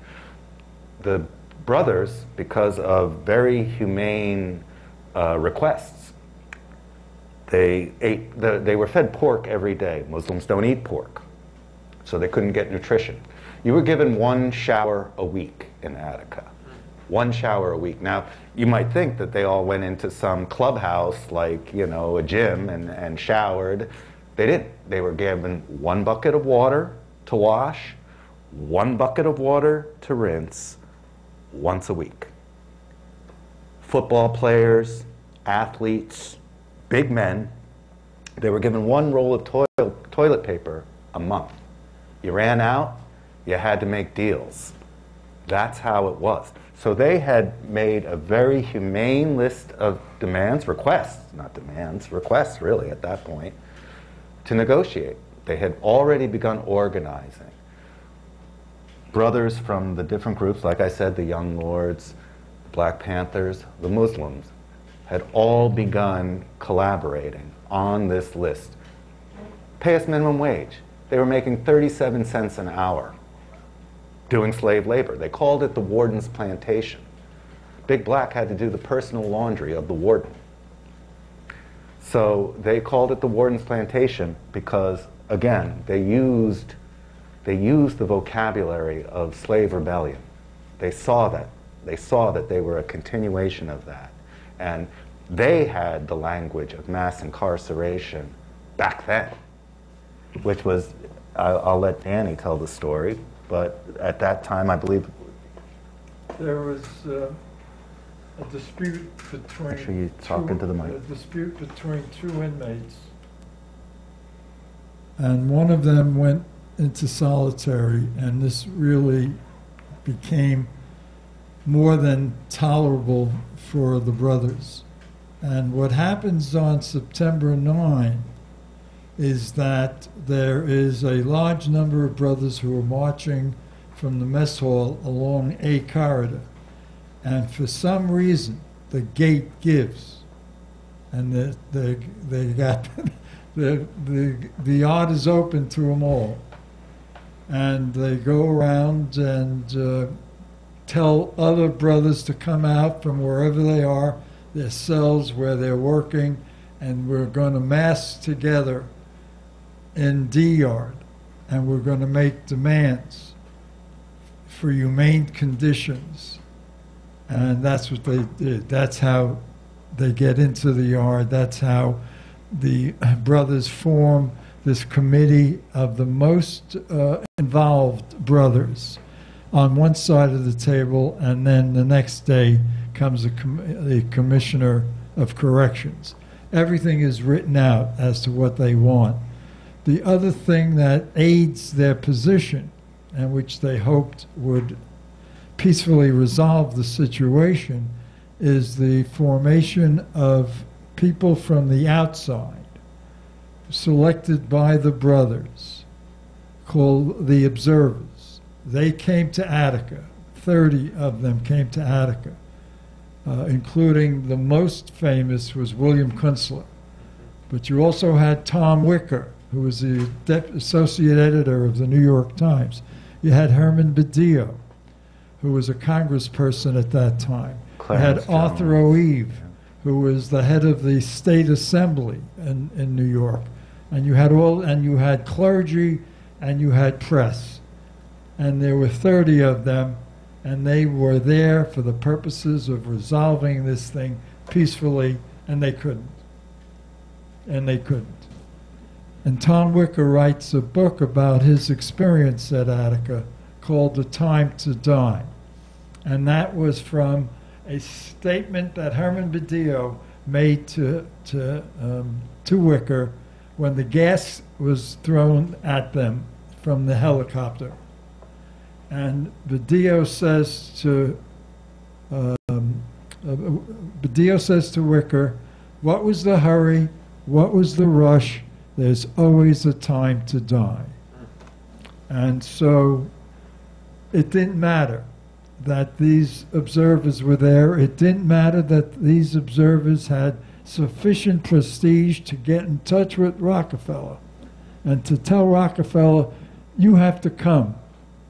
the brothers, because of very humane uh, requests, they ate. The, they were fed pork every day. Muslims don't eat pork, so they couldn't get nutrition. You were given one shower a week in Attica, one shower a week. Now you might think that they all went into some clubhouse, like you know, a gym, and, and showered. They didn't. They were given one bucket of water to wash, one bucket of water to rinse once a week. Football players, athletes, big men, they were given one roll of toilet, toilet paper a month. You ran out, you had to make deals. That's how it was. So they had made a very humane list of demands, requests, not demands, requests really at that point, to negotiate. They had already begun organizing. Brothers from the different groups, like I said, the Young Lords, the Black Panthers, the Muslims, had all begun collaborating on this list. Pay us minimum wage. They were making 37 cents an hour doing slave labor. They called it the warden's plantation. Big Black had to do the personal laundry of the warden. So they called it the warden's plantation because, again, they used, they used the vocabulary of slave rebellion. They saw that. They saw that they were a continuation of that. And they had the language of mass incarceration back then, which was, I'll, I'll let Danny tell the story, but at that time, I believe, There was uh, a dispute between. Make sure you talk two- into the mic. A dispute between two inmates. And one of them went into solitary, and this really became more than tolerable for the brothers. And what happens on September 9 is that there is a large number of brothers who are marching from the mess hall along a corridor. And for some reason, the gate gives. And the, the, they got, the, the, the yard is open to them all. And they go around and uh, tell other brothers to come out from wherever they are, their cells where they're working, and we're going to mass together in D yard, and we're going to make demands for humane conditions. And that's what they did. That's how they get into the yard. That's how the brothers form this committee of the most uh, involved brothers on one side of the table, and then the next day comes a, com- a commissioner of corrections. Everything is written out as to what they want. The other thing that aids their position, and which they hoped would peacefully resolve the situation, is the formation of people from the outside, selected by the brothers, called the Observers. They came to Attica. 30 of them came to Attica, uh, including the most famous was William Kunstler. But you also had Tom Wicker, who was the associate editor of the New York Times. You had Herman Badillo, who was a congressperson at that time. Clarence you had Arthur. O'Eve, who was the head of the state assembly in, in New York. And you had all, and you had clergy, and you had press. And there were 30 of them, and they were there for the purposes of resolving this thing peacefully, and they couldn't. And they couldn't. And Tom Wicker writes a book about his experience at Attica called The Time to Die. And that was from a statement that Herman Badillo made to, to, um, to Wicker when the gas was thrown at them from the helicopter. And Badillo says to um, uh, Badillo says to Wicker, "What was the hurry? What was the rush? There's always a time to die." And so it didn't matter that these observers were there. It didn't matter that these observers had sufficient prestige to get in touch with Rockefeller and to tell Rockefeller, you have to come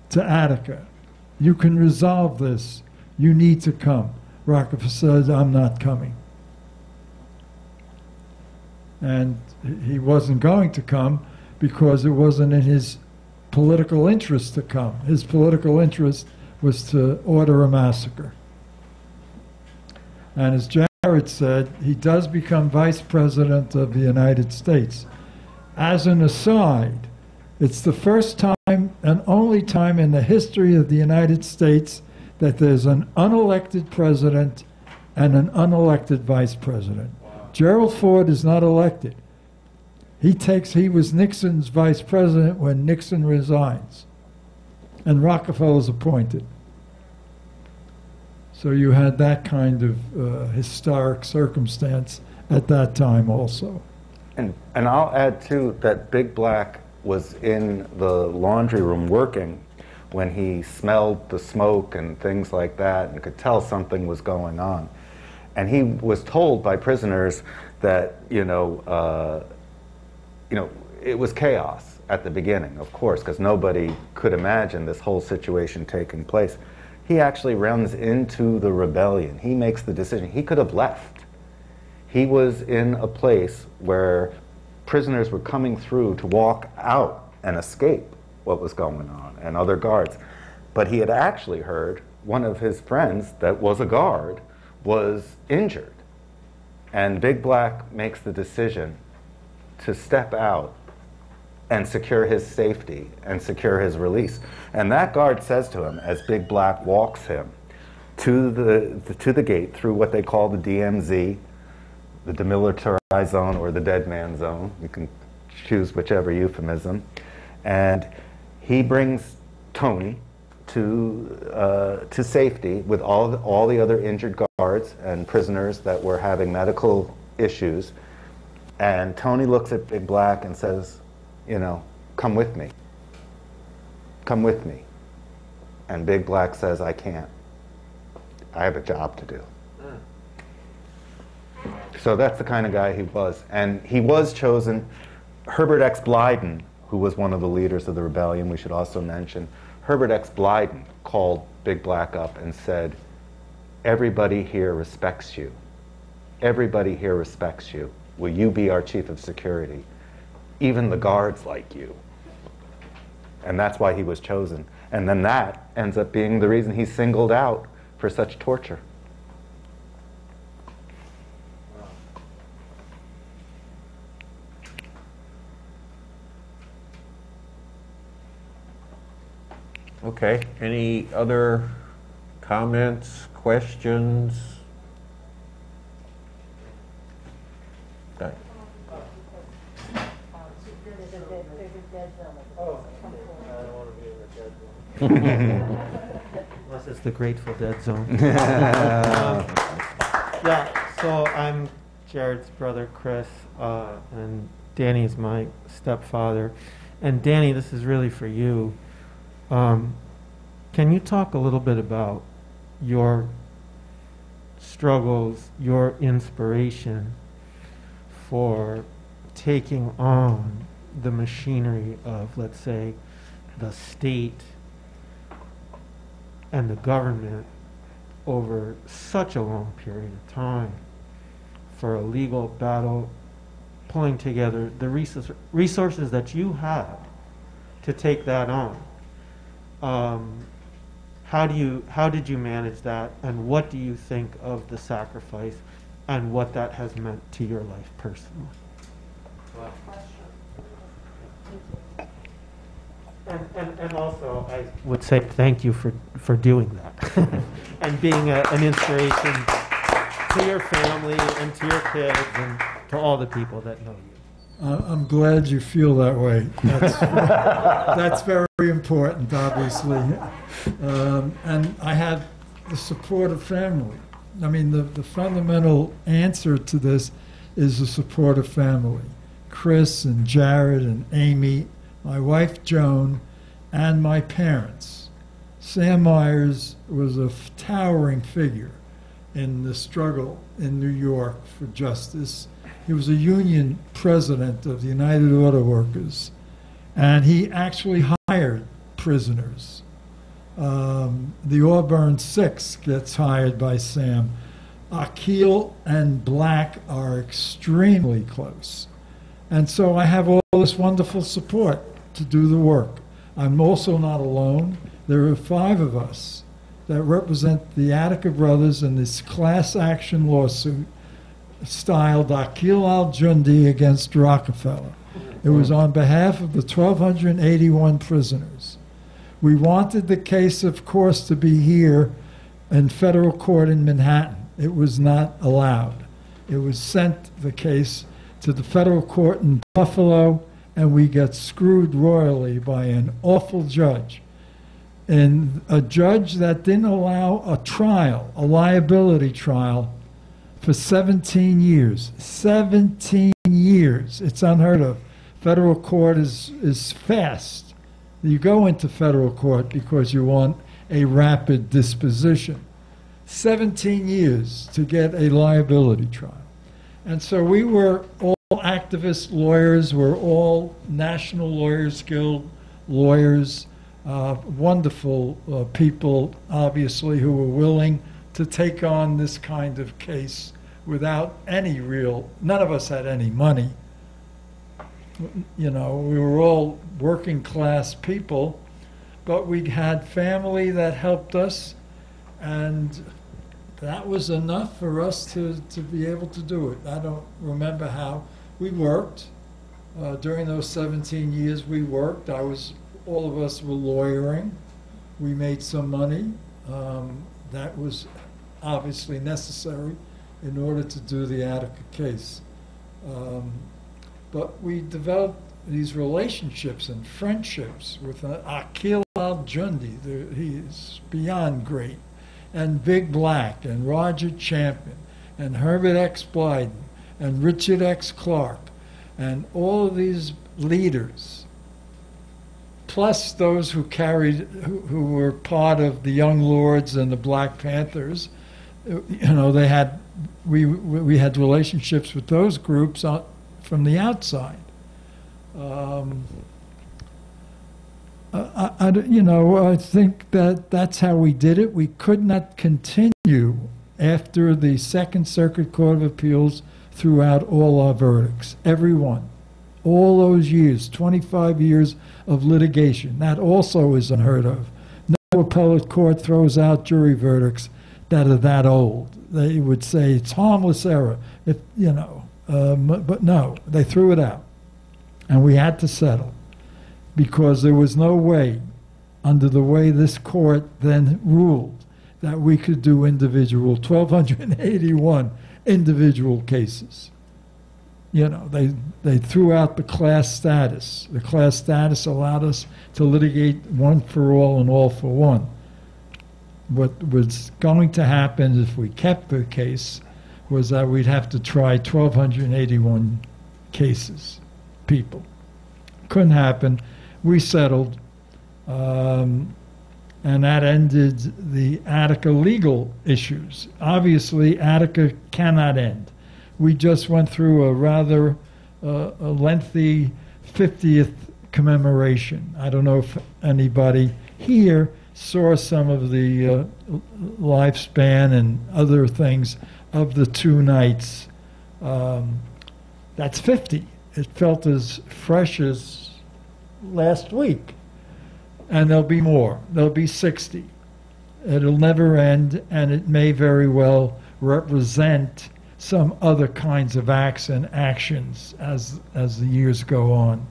to Attica. You can resolve this. You need to come. Rockefeller says, I'm not coming. And he wasn't going to come because it wasn't in his political interest to come. His political interest was to order a massacre. And as Jared said, he does become vice president of the United States. As an aside, It's the first time and only time in the history of the United States that there's an unelected president and an unelected vice president. Gerald Ford is not elected. He takes, he was Nixon's vice president when Nixon resigns, and Rockefeller Rockefeller's appointed. So you had that kind of uh, historic circumstance at that time also. And, and I'll add too that Big Black was in the laundry room working when he smelled the smoke and things like that and could tell something was going on. And he was told by prisoners that, you know, uh, you know, it was chaos at the beginning, of course, because nobody could imagine this whole situation taking place. He actually runs into the rebellion. He makes the decision. He could have left. He was in a place where prisoners were coming through to walk out and escape what was going on and other guards. But he had actually heard one of his friends that was a guard was injured. And Big Black makes the decision to step out and secure his safety and secure his release. And that guard says to him as Big Black walks him to the, to the gate through what they call the DMZ, the demilitarized zone or the dead man zone. You can choose whichever euphemism. And he brings Tony to, uh, to safety with all the, all the other injured guards and prisoners that were having medical issues. And Tony looks at Big Black and says, you know, come with me. Come with me. And Big Black says, I can't. I have a job to do. So that's the kind of guy he was. And he was chosen. Herbert X. Blyden, who was one of the leaders of the rebellion, we should also mention, Herbert X. Blyden called Big Black up and said, Everybody here respects you. Everybody here respects you. Will you be our chief of security? Even the guards like you. And that's why he was chosen. And then that ends up being the reason he's singled out for such torture. Okay, any other comments, questions? Okay. Unless it's the Grateful Dead zone. Um, yeah, so I'm Jared's brother, Chris, uh, and Danny is my stepfather. And Danny, this is really for you. Um, can you talk a little bit about your struggles, your inspiration for taking on the machinery of, let's say, the state and the government over such a long period of time for a legal battle, pulling together the resource, resources that you had to take that on. Um, how do you how did you manage that, and what do you think of the sacrifice, and what that has meant to your life personally? And, and, and also, I would say thank you for, for doing that and being a, an inspiration to your family and to your kids and to all the people that know you. I'm glad you feel that way. That's, that's very important, obviously. Um, and I have the support of family. I mean, the, the fundamental answer to this is the support of family. Chris and Jared and Amy, my wife Joan, and my parents. Sam Myers was a f- towering figure in the struggle in New York for justice. He was a union president of the United Auto Workers, and he actually hired prisoners. Um, the Auburn Six gets hired by Sam. Akil and Black are extremely close. And so I have all this wonderful support to do the work. I'm also not alone. There are five of us that represent the Attica brothers in this class action lawsuit styled Akil al Jundi against Rockefeller. It was on behalf of the 1,281 prisoners. We wanted the case, of course, to be here in federal court in Manhattan. It was not allowed. It was sent, the case, to the federal court in Buffalo, and we got screwed royally by an awful judge. And a judge that didn't allow a trial, a liability trial, for 17 years. 17 years. It's unheard of. Federal court is, is fast. You go into federal court because you want a rapid disposition. 17 years to get a liability trial. And so we were all activist lawyers, we're all National Lawyers Guild lawyers, uh, wonderful uh, people, obviously, who were willing to take on this kind of case without any real, none of us had any money. You know, we were all working class people, but we had family that helped us, and that was enough for us to, to be able to do it. I don't remember how. We worked. Uh, during those 17 years, we worked. I was, all of us were lawyering. We made some money. Um, that was obviously necessary in order to do the Attica case. Um, but we developed these relationships and friendships with uh, Akil Al-Jundi. The- He is beyond great. And Big Black and Roger Champion and Herbert X. Blyden and Richard X. Clark and all of these leaders, plus those who carried, who, who were part of the Young Lords and the Black Panthers, uh, you know, they had, we, we had relationships with those groups out from the outside. Um, I, I- you know, I think that that's how we did it. We could not continue after the Second Circuit Court of Appeals threw out all our verdicts, every one. All those years, 25 years of litigation. That also is unheard of. No appellate court throws out jury verdicts that are that old. They would say it's harmless error, if, you know, um, but no, they threw it out. And we had to settle because there was no way, under the way this court then ruled, that we could do individual, 1,281 individual cases. You know, they, they threw out the class status. The class status allowed us to litigate one for all and all for one. What was going to happen if we kept the case was that we'd have to try 1,281 cases, people. Couldn't happen. We settled, um, and that ended the Attica legal issues. Obviously, Attica cannot end. We just went through a rather uh, a lengthy 50th commemoration. I don't know if anybody here saw some of the uh, lifespan and other things of the two nights. Um, that's 50. It felt as fresh as last week. And there'll be more. There'll be 60. It'll never end, and it may very well represent some other kinds of acts and actions as, as the years go on.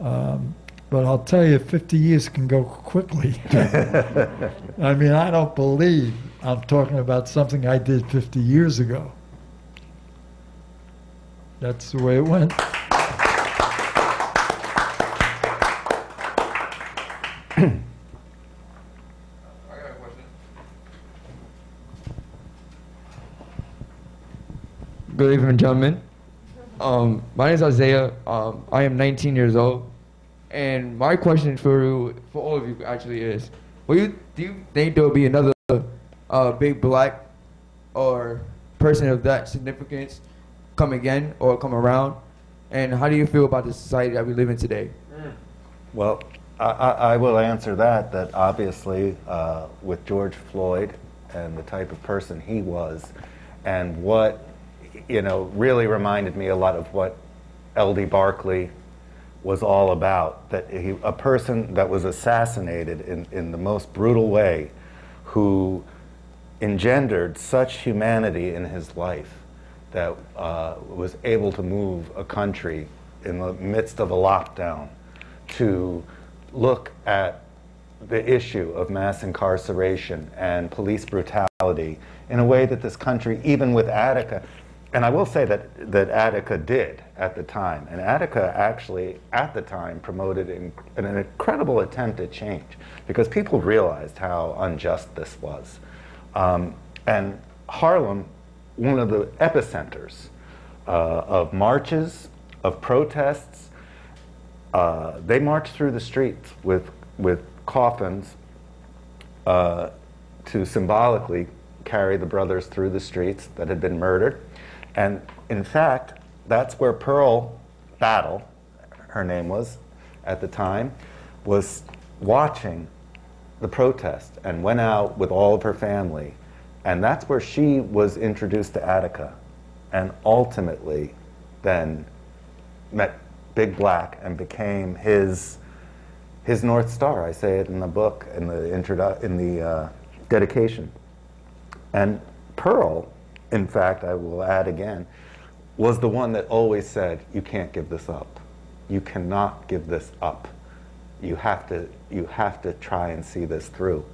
Um, but I'll tell you, 50 years can go quickly. I mean, I don't believe I'm talking about something I did 50 years ago. That's the way it went. I got a question. Good evening, gentlemen. Um, my name is Isaiah. Um, I am 19 years old, and my question for for all of you, actually is: Will you do you think there will be another uh, big black or person of that significance come again or come around? And how do you feel about the society that we live in today? Well, I, I, will answer that, that obviously uh, with George Floyd and the type of person he was, and what, you know, really reminded me a lot of what L.D. Barkley was all about. That he, a person that was assassinated in, in the most brutal way, who engendered such humanity in his life that uh, was able to move a country in the midst of a lockdown to look at the issue of mass incarceration and police brutality in a way that this country, even with Attica, and I will say that, that Attica did at the time, and Attica actually, at the time, promoted in, an incredible attempt at change because people realized how unjust this was. Um, and Harlem, one of the epicenters uh, of marches, of protests, uh, they marched through the streets with, with coffins uh, to symbolically carry the brothers through the streets that had been murdered. And in fact, that's where Pearl Battle, her name was at the time, was watching the protest and went out with all of her family. And that's where she was introduced to Attica and ultimately then met Big Black and became his his North Star. I say it in the book, in the, introdu- in the uh, dedication. And Pearl, in fact, I will add again, was the one that always said, You can't give this up. You cannot give this up. You have to, you have to try and see this through.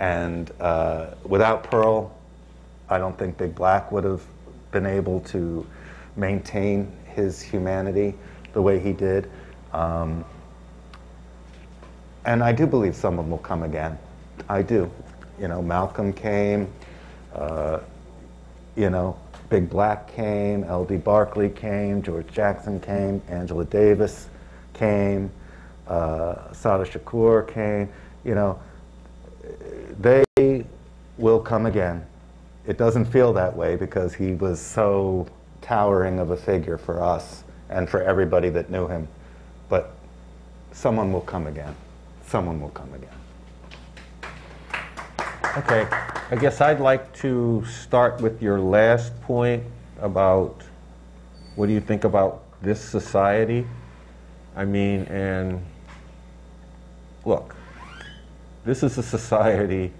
And uh, without Pearl, I don't think Big Black would have been able to maintain his humanity the way he did. Um, and I do believe someone will come again. I do. You know, Malcolm came, uh, you know, Big Black came, L.D. Barkley came, George Jackson came, Angela Davis came, uh, Assata Shakur came. You know, they will come again. It doesn't feel that way because he was so towering of a figure for us and for everybody that knew him. But someone will come again. Someone will come again. Okay, I guess I'd like to start with your last point about what do you think about this society? I mean, and look, this is a society,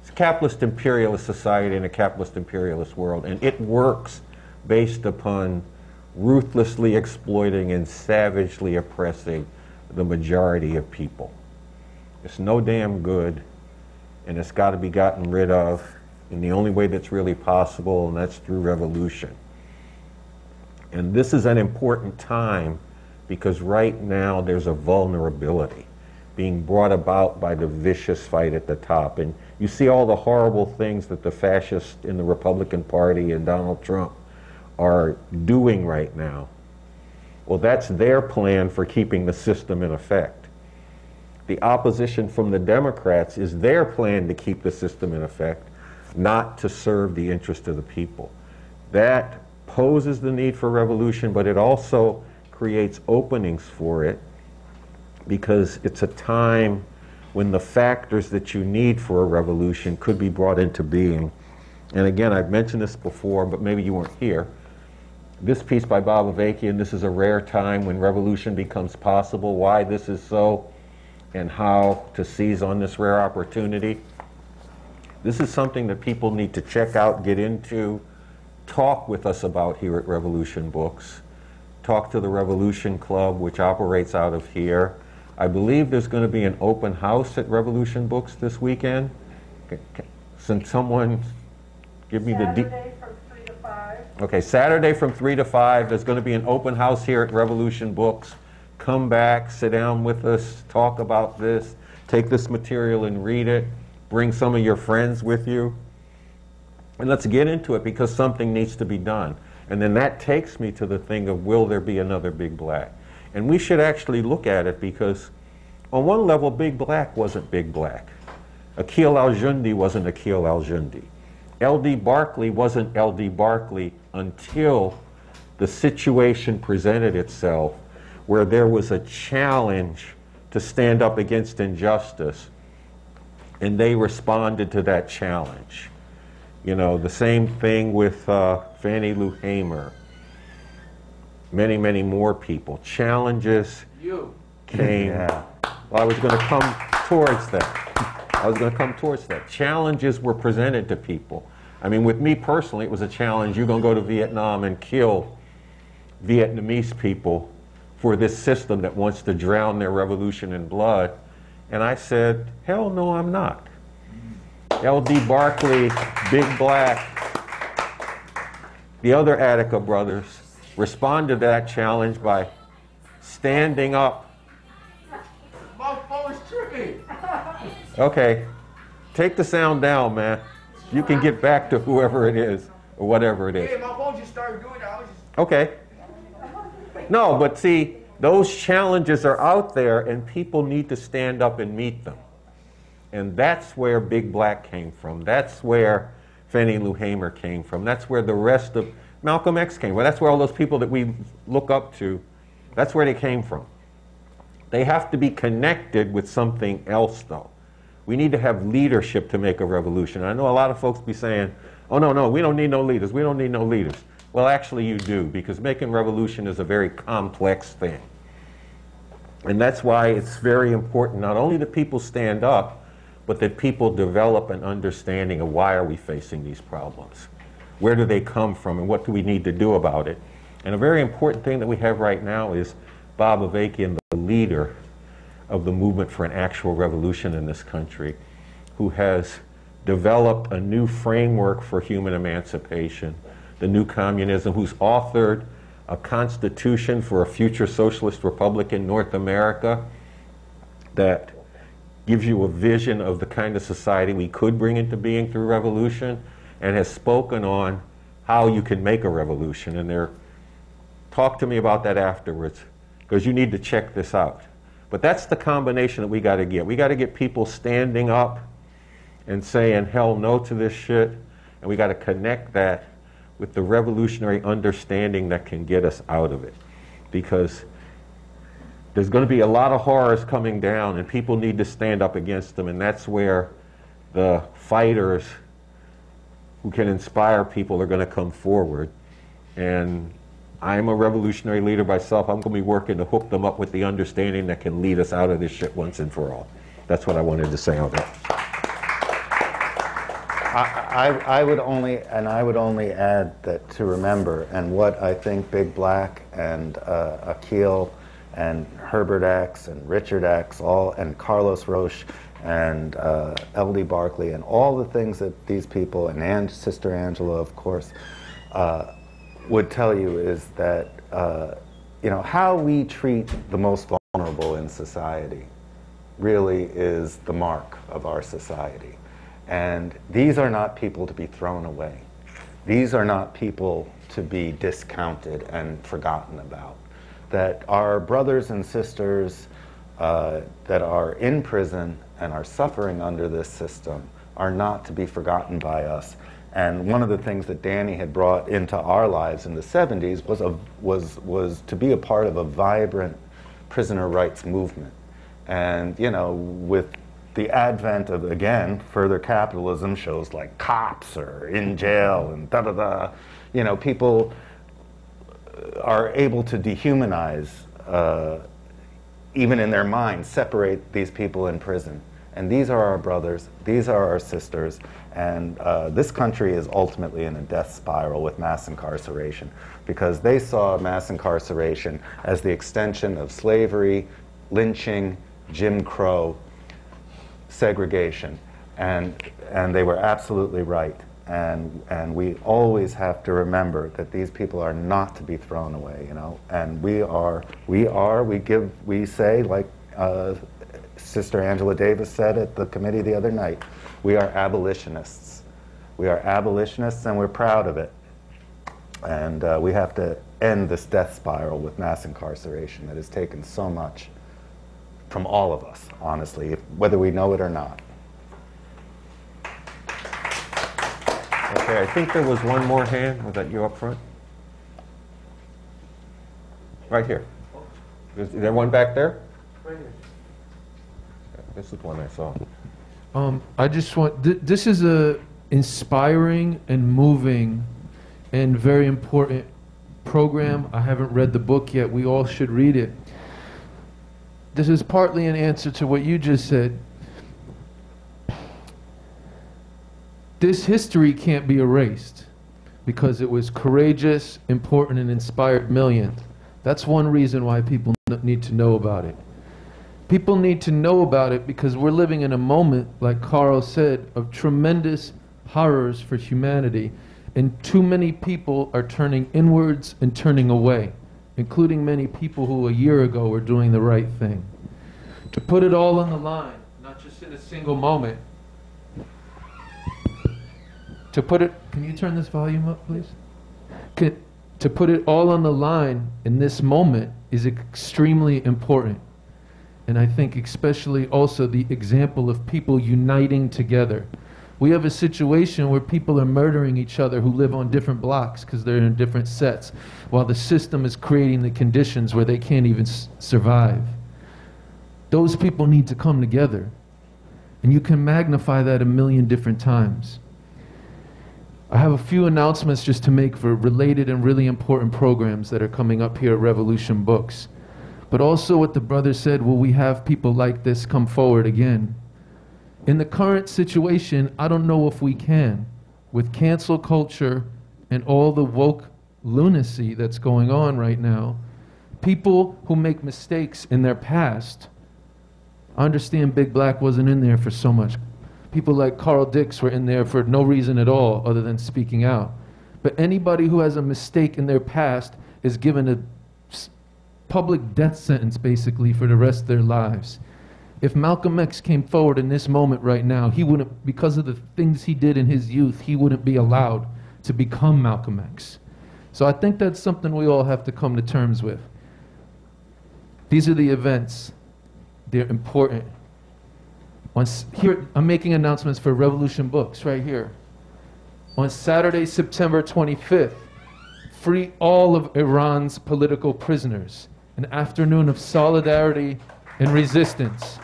it's a capitalist imperialist society in a capitalist imperialist world, and it works based upon ruthlessly exploiting and savagely oppressing the majority of people. It's no damn good, and it's got to be gotten rid of in the only way that's really possible, and that's through revolution. And this is an important time because right now there's a vulnerability being brought about by the vicious fight at the top. And you see all the horrible things that the fascists in the Republican Party and Donald Trump are doing right now. Well, that's their plan for keeping the system in effect. The opposition from the Democrats is their plan to keep the system in effect, not to serve the interest of the people. That poses the need for revolution, but it also creates openings for it because it's a time when the factors that you need for a revolution could be brought into being. And again, I've mentioned this before, but maybe you weren't here. This piece by Bob Avakian, this is a rare time when revolution becomes possible. Why this is so, and how to seize on this rare opportunity. This is something that people need to check out, get into, talk with us about here at Revolution Books. Talk to the Revolution Club, which operates out of here. I believe there's going to be an open house at Revolution Books this weekend. C- someone give me the de- Saturday from three to five. Okay, Saturday from 3 to 5, there's going to be an open house here at Revolution Books. Come back, sit down with us, talk about this, take this material and read it, bring some of your friends with you, and let's get into it because something needs to be done. And then that takes me to the thing of will there be another Big Black? And we should actually look at it because, on one level, Big Black wasn't Big Black. Akil Al Jundi wasn't Akil Al Jundi. L.D. Barkley wasn't L.D. Barkley until the situation presented itself where there was a challenge to stand up against injustice, and they responded to that challenge. You know, the same thing with uh, Fannie Lou Hamer, many, many more people. Challenges You. came. Yeah. Well, I was going to come towards that. I was going to come towards that. Challenges were presented to people. I mean, with me personally, it was a challenge. You're going to go to Vietnam and kill Vietnamese people for this system that wants to drown their revolution in blood. And I said, hell no, I'm not. L.D. Barkley, Big Black, the other Attica brothers responded to that challenge by standing up. My phone's tripping. Okay, take the sound down, man. You can get back to whoever it is or whatever it is. my phone just started doing that. I was just. Okay. No, but see, those challenges are out there and people need to stand up and meet them. And that's where Big Black came from. That's where Fannie Lou Hamer came from. That's where the rest of Malcolm X came from. That's where all those people that we look up to, that's where they came from. They have to be connected with something else, though. We need to have leadership to make a revolution. I know a lot of folks be saying, oh, no, no, we don't need no leaders. We don't need no leaders. Well, actually, you do, because making revolution is a very complex thing. And that's why it's very important not only that people stand up, but that people develop an understanding of why are we facing these problems? Where do they come from and what do we need to do about it? And a very important thing that we have right now is Bob Avakian, the leader of the movement for an actual revolution in this country, who has developed a new framework for human emancipation, the new communism, who's authored a constitution for a future socialist republic in North America that gives you a vision of the kind of society we could bring into being through revolution and has spoken on how you can make a revolution. And they're, talk to me about that afterwards because you need to check this out. But that's the combination that we got to get. We got to get people standing up and saying hell no to this shit. And we got to connect that with the revolutionary understanding that can get us out of it. Because there's going to be a lot of horrors coming down, and people need to stand up against them. And that's where the fighters who can inspire people are going to come forward. And I'm a revolutionary leader myself. I'm going to be working to hook them up with the understanding that can lead us out of this shit once and for all. That's what I wanted to say on that. I, I, I would only, and I would only add that to remember, and what I think Big Black and uh, Akil and Herbert X and Richard X, all, and Carlos Roche and uh, L.D. Barkley, and all the things that these people, and, Sister Angela, of course, uh, would tell you is that, uh, you know, how we treat the most vulnerable in society really is the mark of our society. And these are not people to be thrown away. These are not people to be discounted and forgotten about. That our brothers and sisters uh, that are in prison and are suffering under this system are not to be forgotten by us. And one of the things that Danny had brought into our lives in the 70s was, a, was, was to be a part of a vibrant prisoner rights movement. And, you know, with the advent of, again, further capitalism, shows like cops are in jail and da da da, you know, people are able to dehumanize, uh, even in their minds, separate these people in prison. And these are our brothers, these are our sisters, and uh, this country is ultimately in a death spiral with mass incarceration because they saw mass incarceration as the extension of slavery, lynching, Jim Crow, segregation. And, and they were absolutely right. And, and we always have to remember that these people are not to be thrown away, you know. And we are, we are, we give, we say, like uh, Sister Angela Davis said at the committee the other night, we are abolitionists. We are abolitionists and we're proud of it. And uh, we have to end this death spiral with mass incarceration that has taken so much from all of us, honestly, whether we know it or not. Okay, I think there was one more hand. Was that you up front? Right here. Is there one back there? Right here. This is one I saw. Um, I just want, th- this is a inspiring and moving and very important program. I haven't read the book yet. We all should read it. This is partly an answer to what you just said. This history can't be erased. because it was courageous, important, and inspired millions. That's one reason why people need to know about it. People need to know about it because we're living in a moment, like Carl said, of tremendous horrors for humanity. And too many people are turning inwards and turning away, including many people who a year ago were doing the right thing. To put it all on the line, not just in a single moment. To put it, can you turn this volume up, please? To put it all on the line in this moment is extremely important. And I think especially also the example of people uniting together. We have a situation where people are murdering each other who live on different blocks because they're in different sets, while the system is creating the conditions where they can't even survive. Those people need to come together. And you can magnify that a million different times. I have a few announcements just to make for related and really important programs that are coming up here at Revolution Books. But also, what the brother said will we have people like this come forward again? In the current situation, I don't know if we can. With cancel culture and all the woke lunacy that's going on right now, people who make mistakes in their past, I understand Big Black wasn't in there for so much. People like Carl Dix were in there for no reason at all other than speaking out. But anybody who has a mistake in their past is given a public death sentence basically for the rest of their lives. If Malcolm X came forward in this moment right now, he wouldn't, because of the things he did in his youth, he wouldn't be allowed to become Malcolm X. So I think that's something we all have to come to terms with. These are the events. They're important. Once here, I'm making announcements for Revolution Books right here. On Saturday, September 25th, free all of Iran's political prisoners. An afternoon of solidarity and resistance.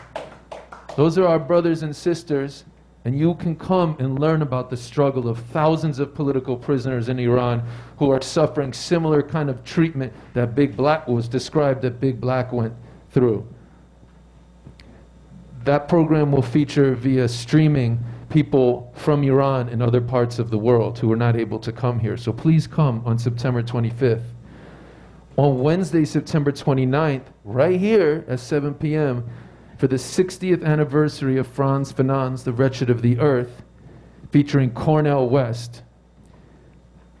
Those are our brothers and sisters, and you can come and learn about the struggle of thousands of political prisoners in Iran who are suffering similar kind of treatment that Big Black was described that Big Black went through. That program will feature via streaming people from Iran and other parts of the world who are not able to come here. So please come on September 25th. On Wednesday, September 29th, right here at 7 p.m., for the 60th anniversary of Frantz Fanon's The Wretched of the Earth, featuring Cornel West.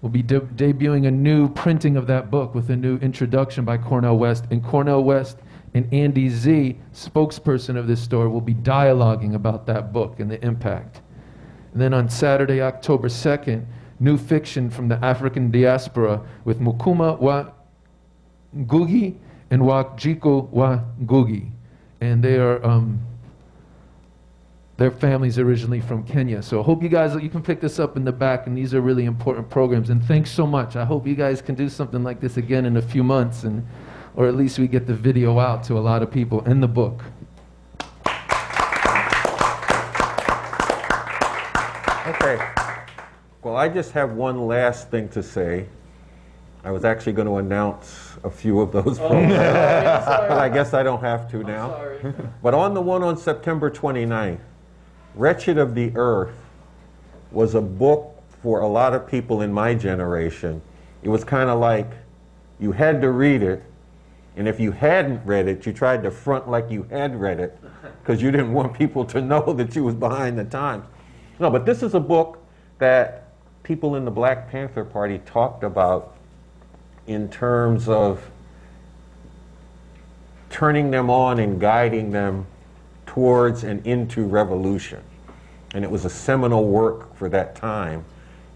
We'll be de- debuting a new printing of that book with a new introduction by Cornel West. And Cornel West and Andy Zee, spokesperson of this store, will be dialoguing about that book and the impact. And then on Saturday, October 2nd, new fiction from the African diaspora with Mukoma wa Ngugi and Wanjiku wa Ngugi. And they are, um, their family's originally from Kenya. So I hope you guys, you can pick this up in the back, and these are really important programs. And thanks so much. I hope you guys can do something like this again in a few months, and, or at least we get the video out to a lot of people in the book. Okay. Well, I just have one last thing to say. I was actually going to announce a few of those programs, but I guess I don't have to now. But on the one on September 29th, Wretched of the Earth was a book for a lot of people in my generation. It was kind of like you had to read it, and if you hadn't read it, you tried to front like you had read it because you didn't want people to know that you was behind the times. No, but this is a book that people in the Black Panther Party talked about in terms of turning them on and guiding them towards and into revolution. And it was a seminal work for that time.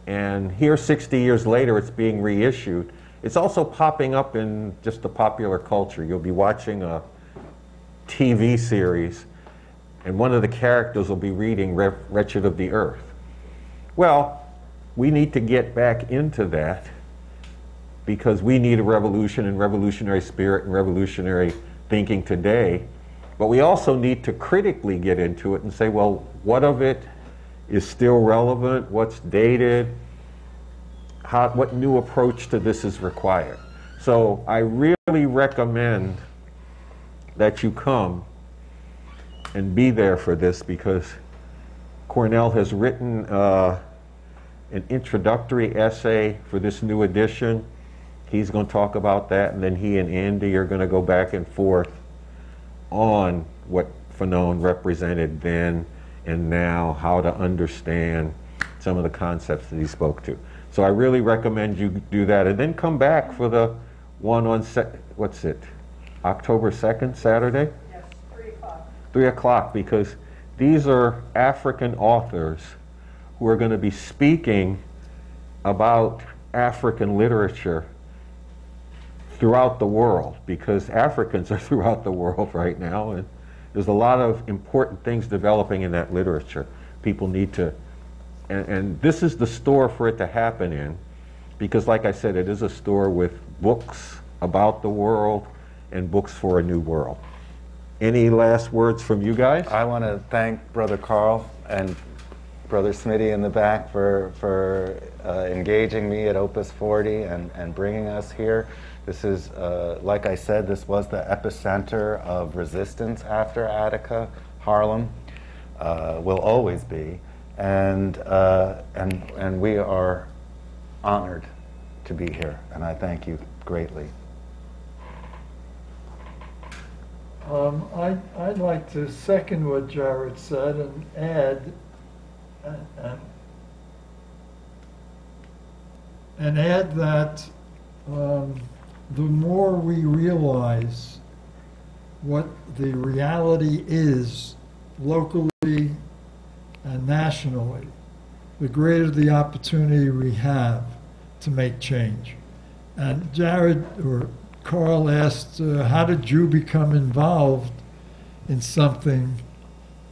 And here, 60 years later, it's being reissued. It's also popping up in just the popular culture. You'll be watching a TV series, and one of the characters will be reading Re- Wretched of the Earth. Well, we need to get back into that because we need a revolution and revolutionary spirit and revolutionary thinking today. But we also need to critically get into it and say, well, what of it is still relevant? What's dated? How, what new approach to this is required? So I really recommend that you come and be there for this because Cornel has written uh, an introductory essay for this new edition. He's going to talk about that, and then he and Andy are going to go back and forth on what Fanon represented then and now, how to understand some of the concepts that he spoke to. So I really recommend you do that, and then come back for the one on, Se- what's it, October 2nd, Saturday? Yes, 3 o'clock. 3 o'clock, because these are African authors who are going to be speaking about African literature throughout the world, because Africans are throughout the world right now, and there's a lot of important things developing in that literature. People need to, and, and this is the store for it to happen in, because like I said, it is a store with books about the world and books for a new world. Any last words from you guys? I want to thank Brother Carl and Brother Smitty in the back for, for uh, engaging me at Opus 40 and, and bringing us here. This is, uh, like I said, this was the epicenter of resistance after Attica, Harlem, uh, will always be. And, uh, and, and we are honored to be here, and I thank you greatly. Um, I, I'd like to second what Jared said and add, and, and- add that, um, the more we realize what the reality is locally and nationally, the greater the opportunity we have to make change. And Jared or Carl asked, uh, how did you become involved in something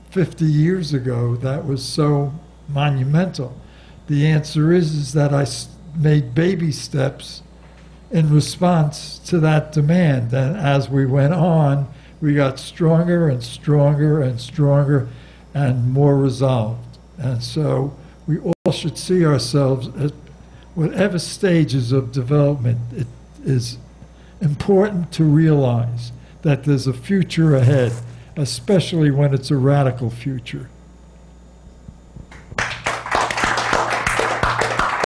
50 years ago that was so monumental? The answer is, is I made baby steps in response to that demand. And as we went on, we got stronger and stronger and stronger and more resolved. And so we all should see ourselves at whatever stages of development it is important to realize that there's a future ahead, especially when it's a radical future.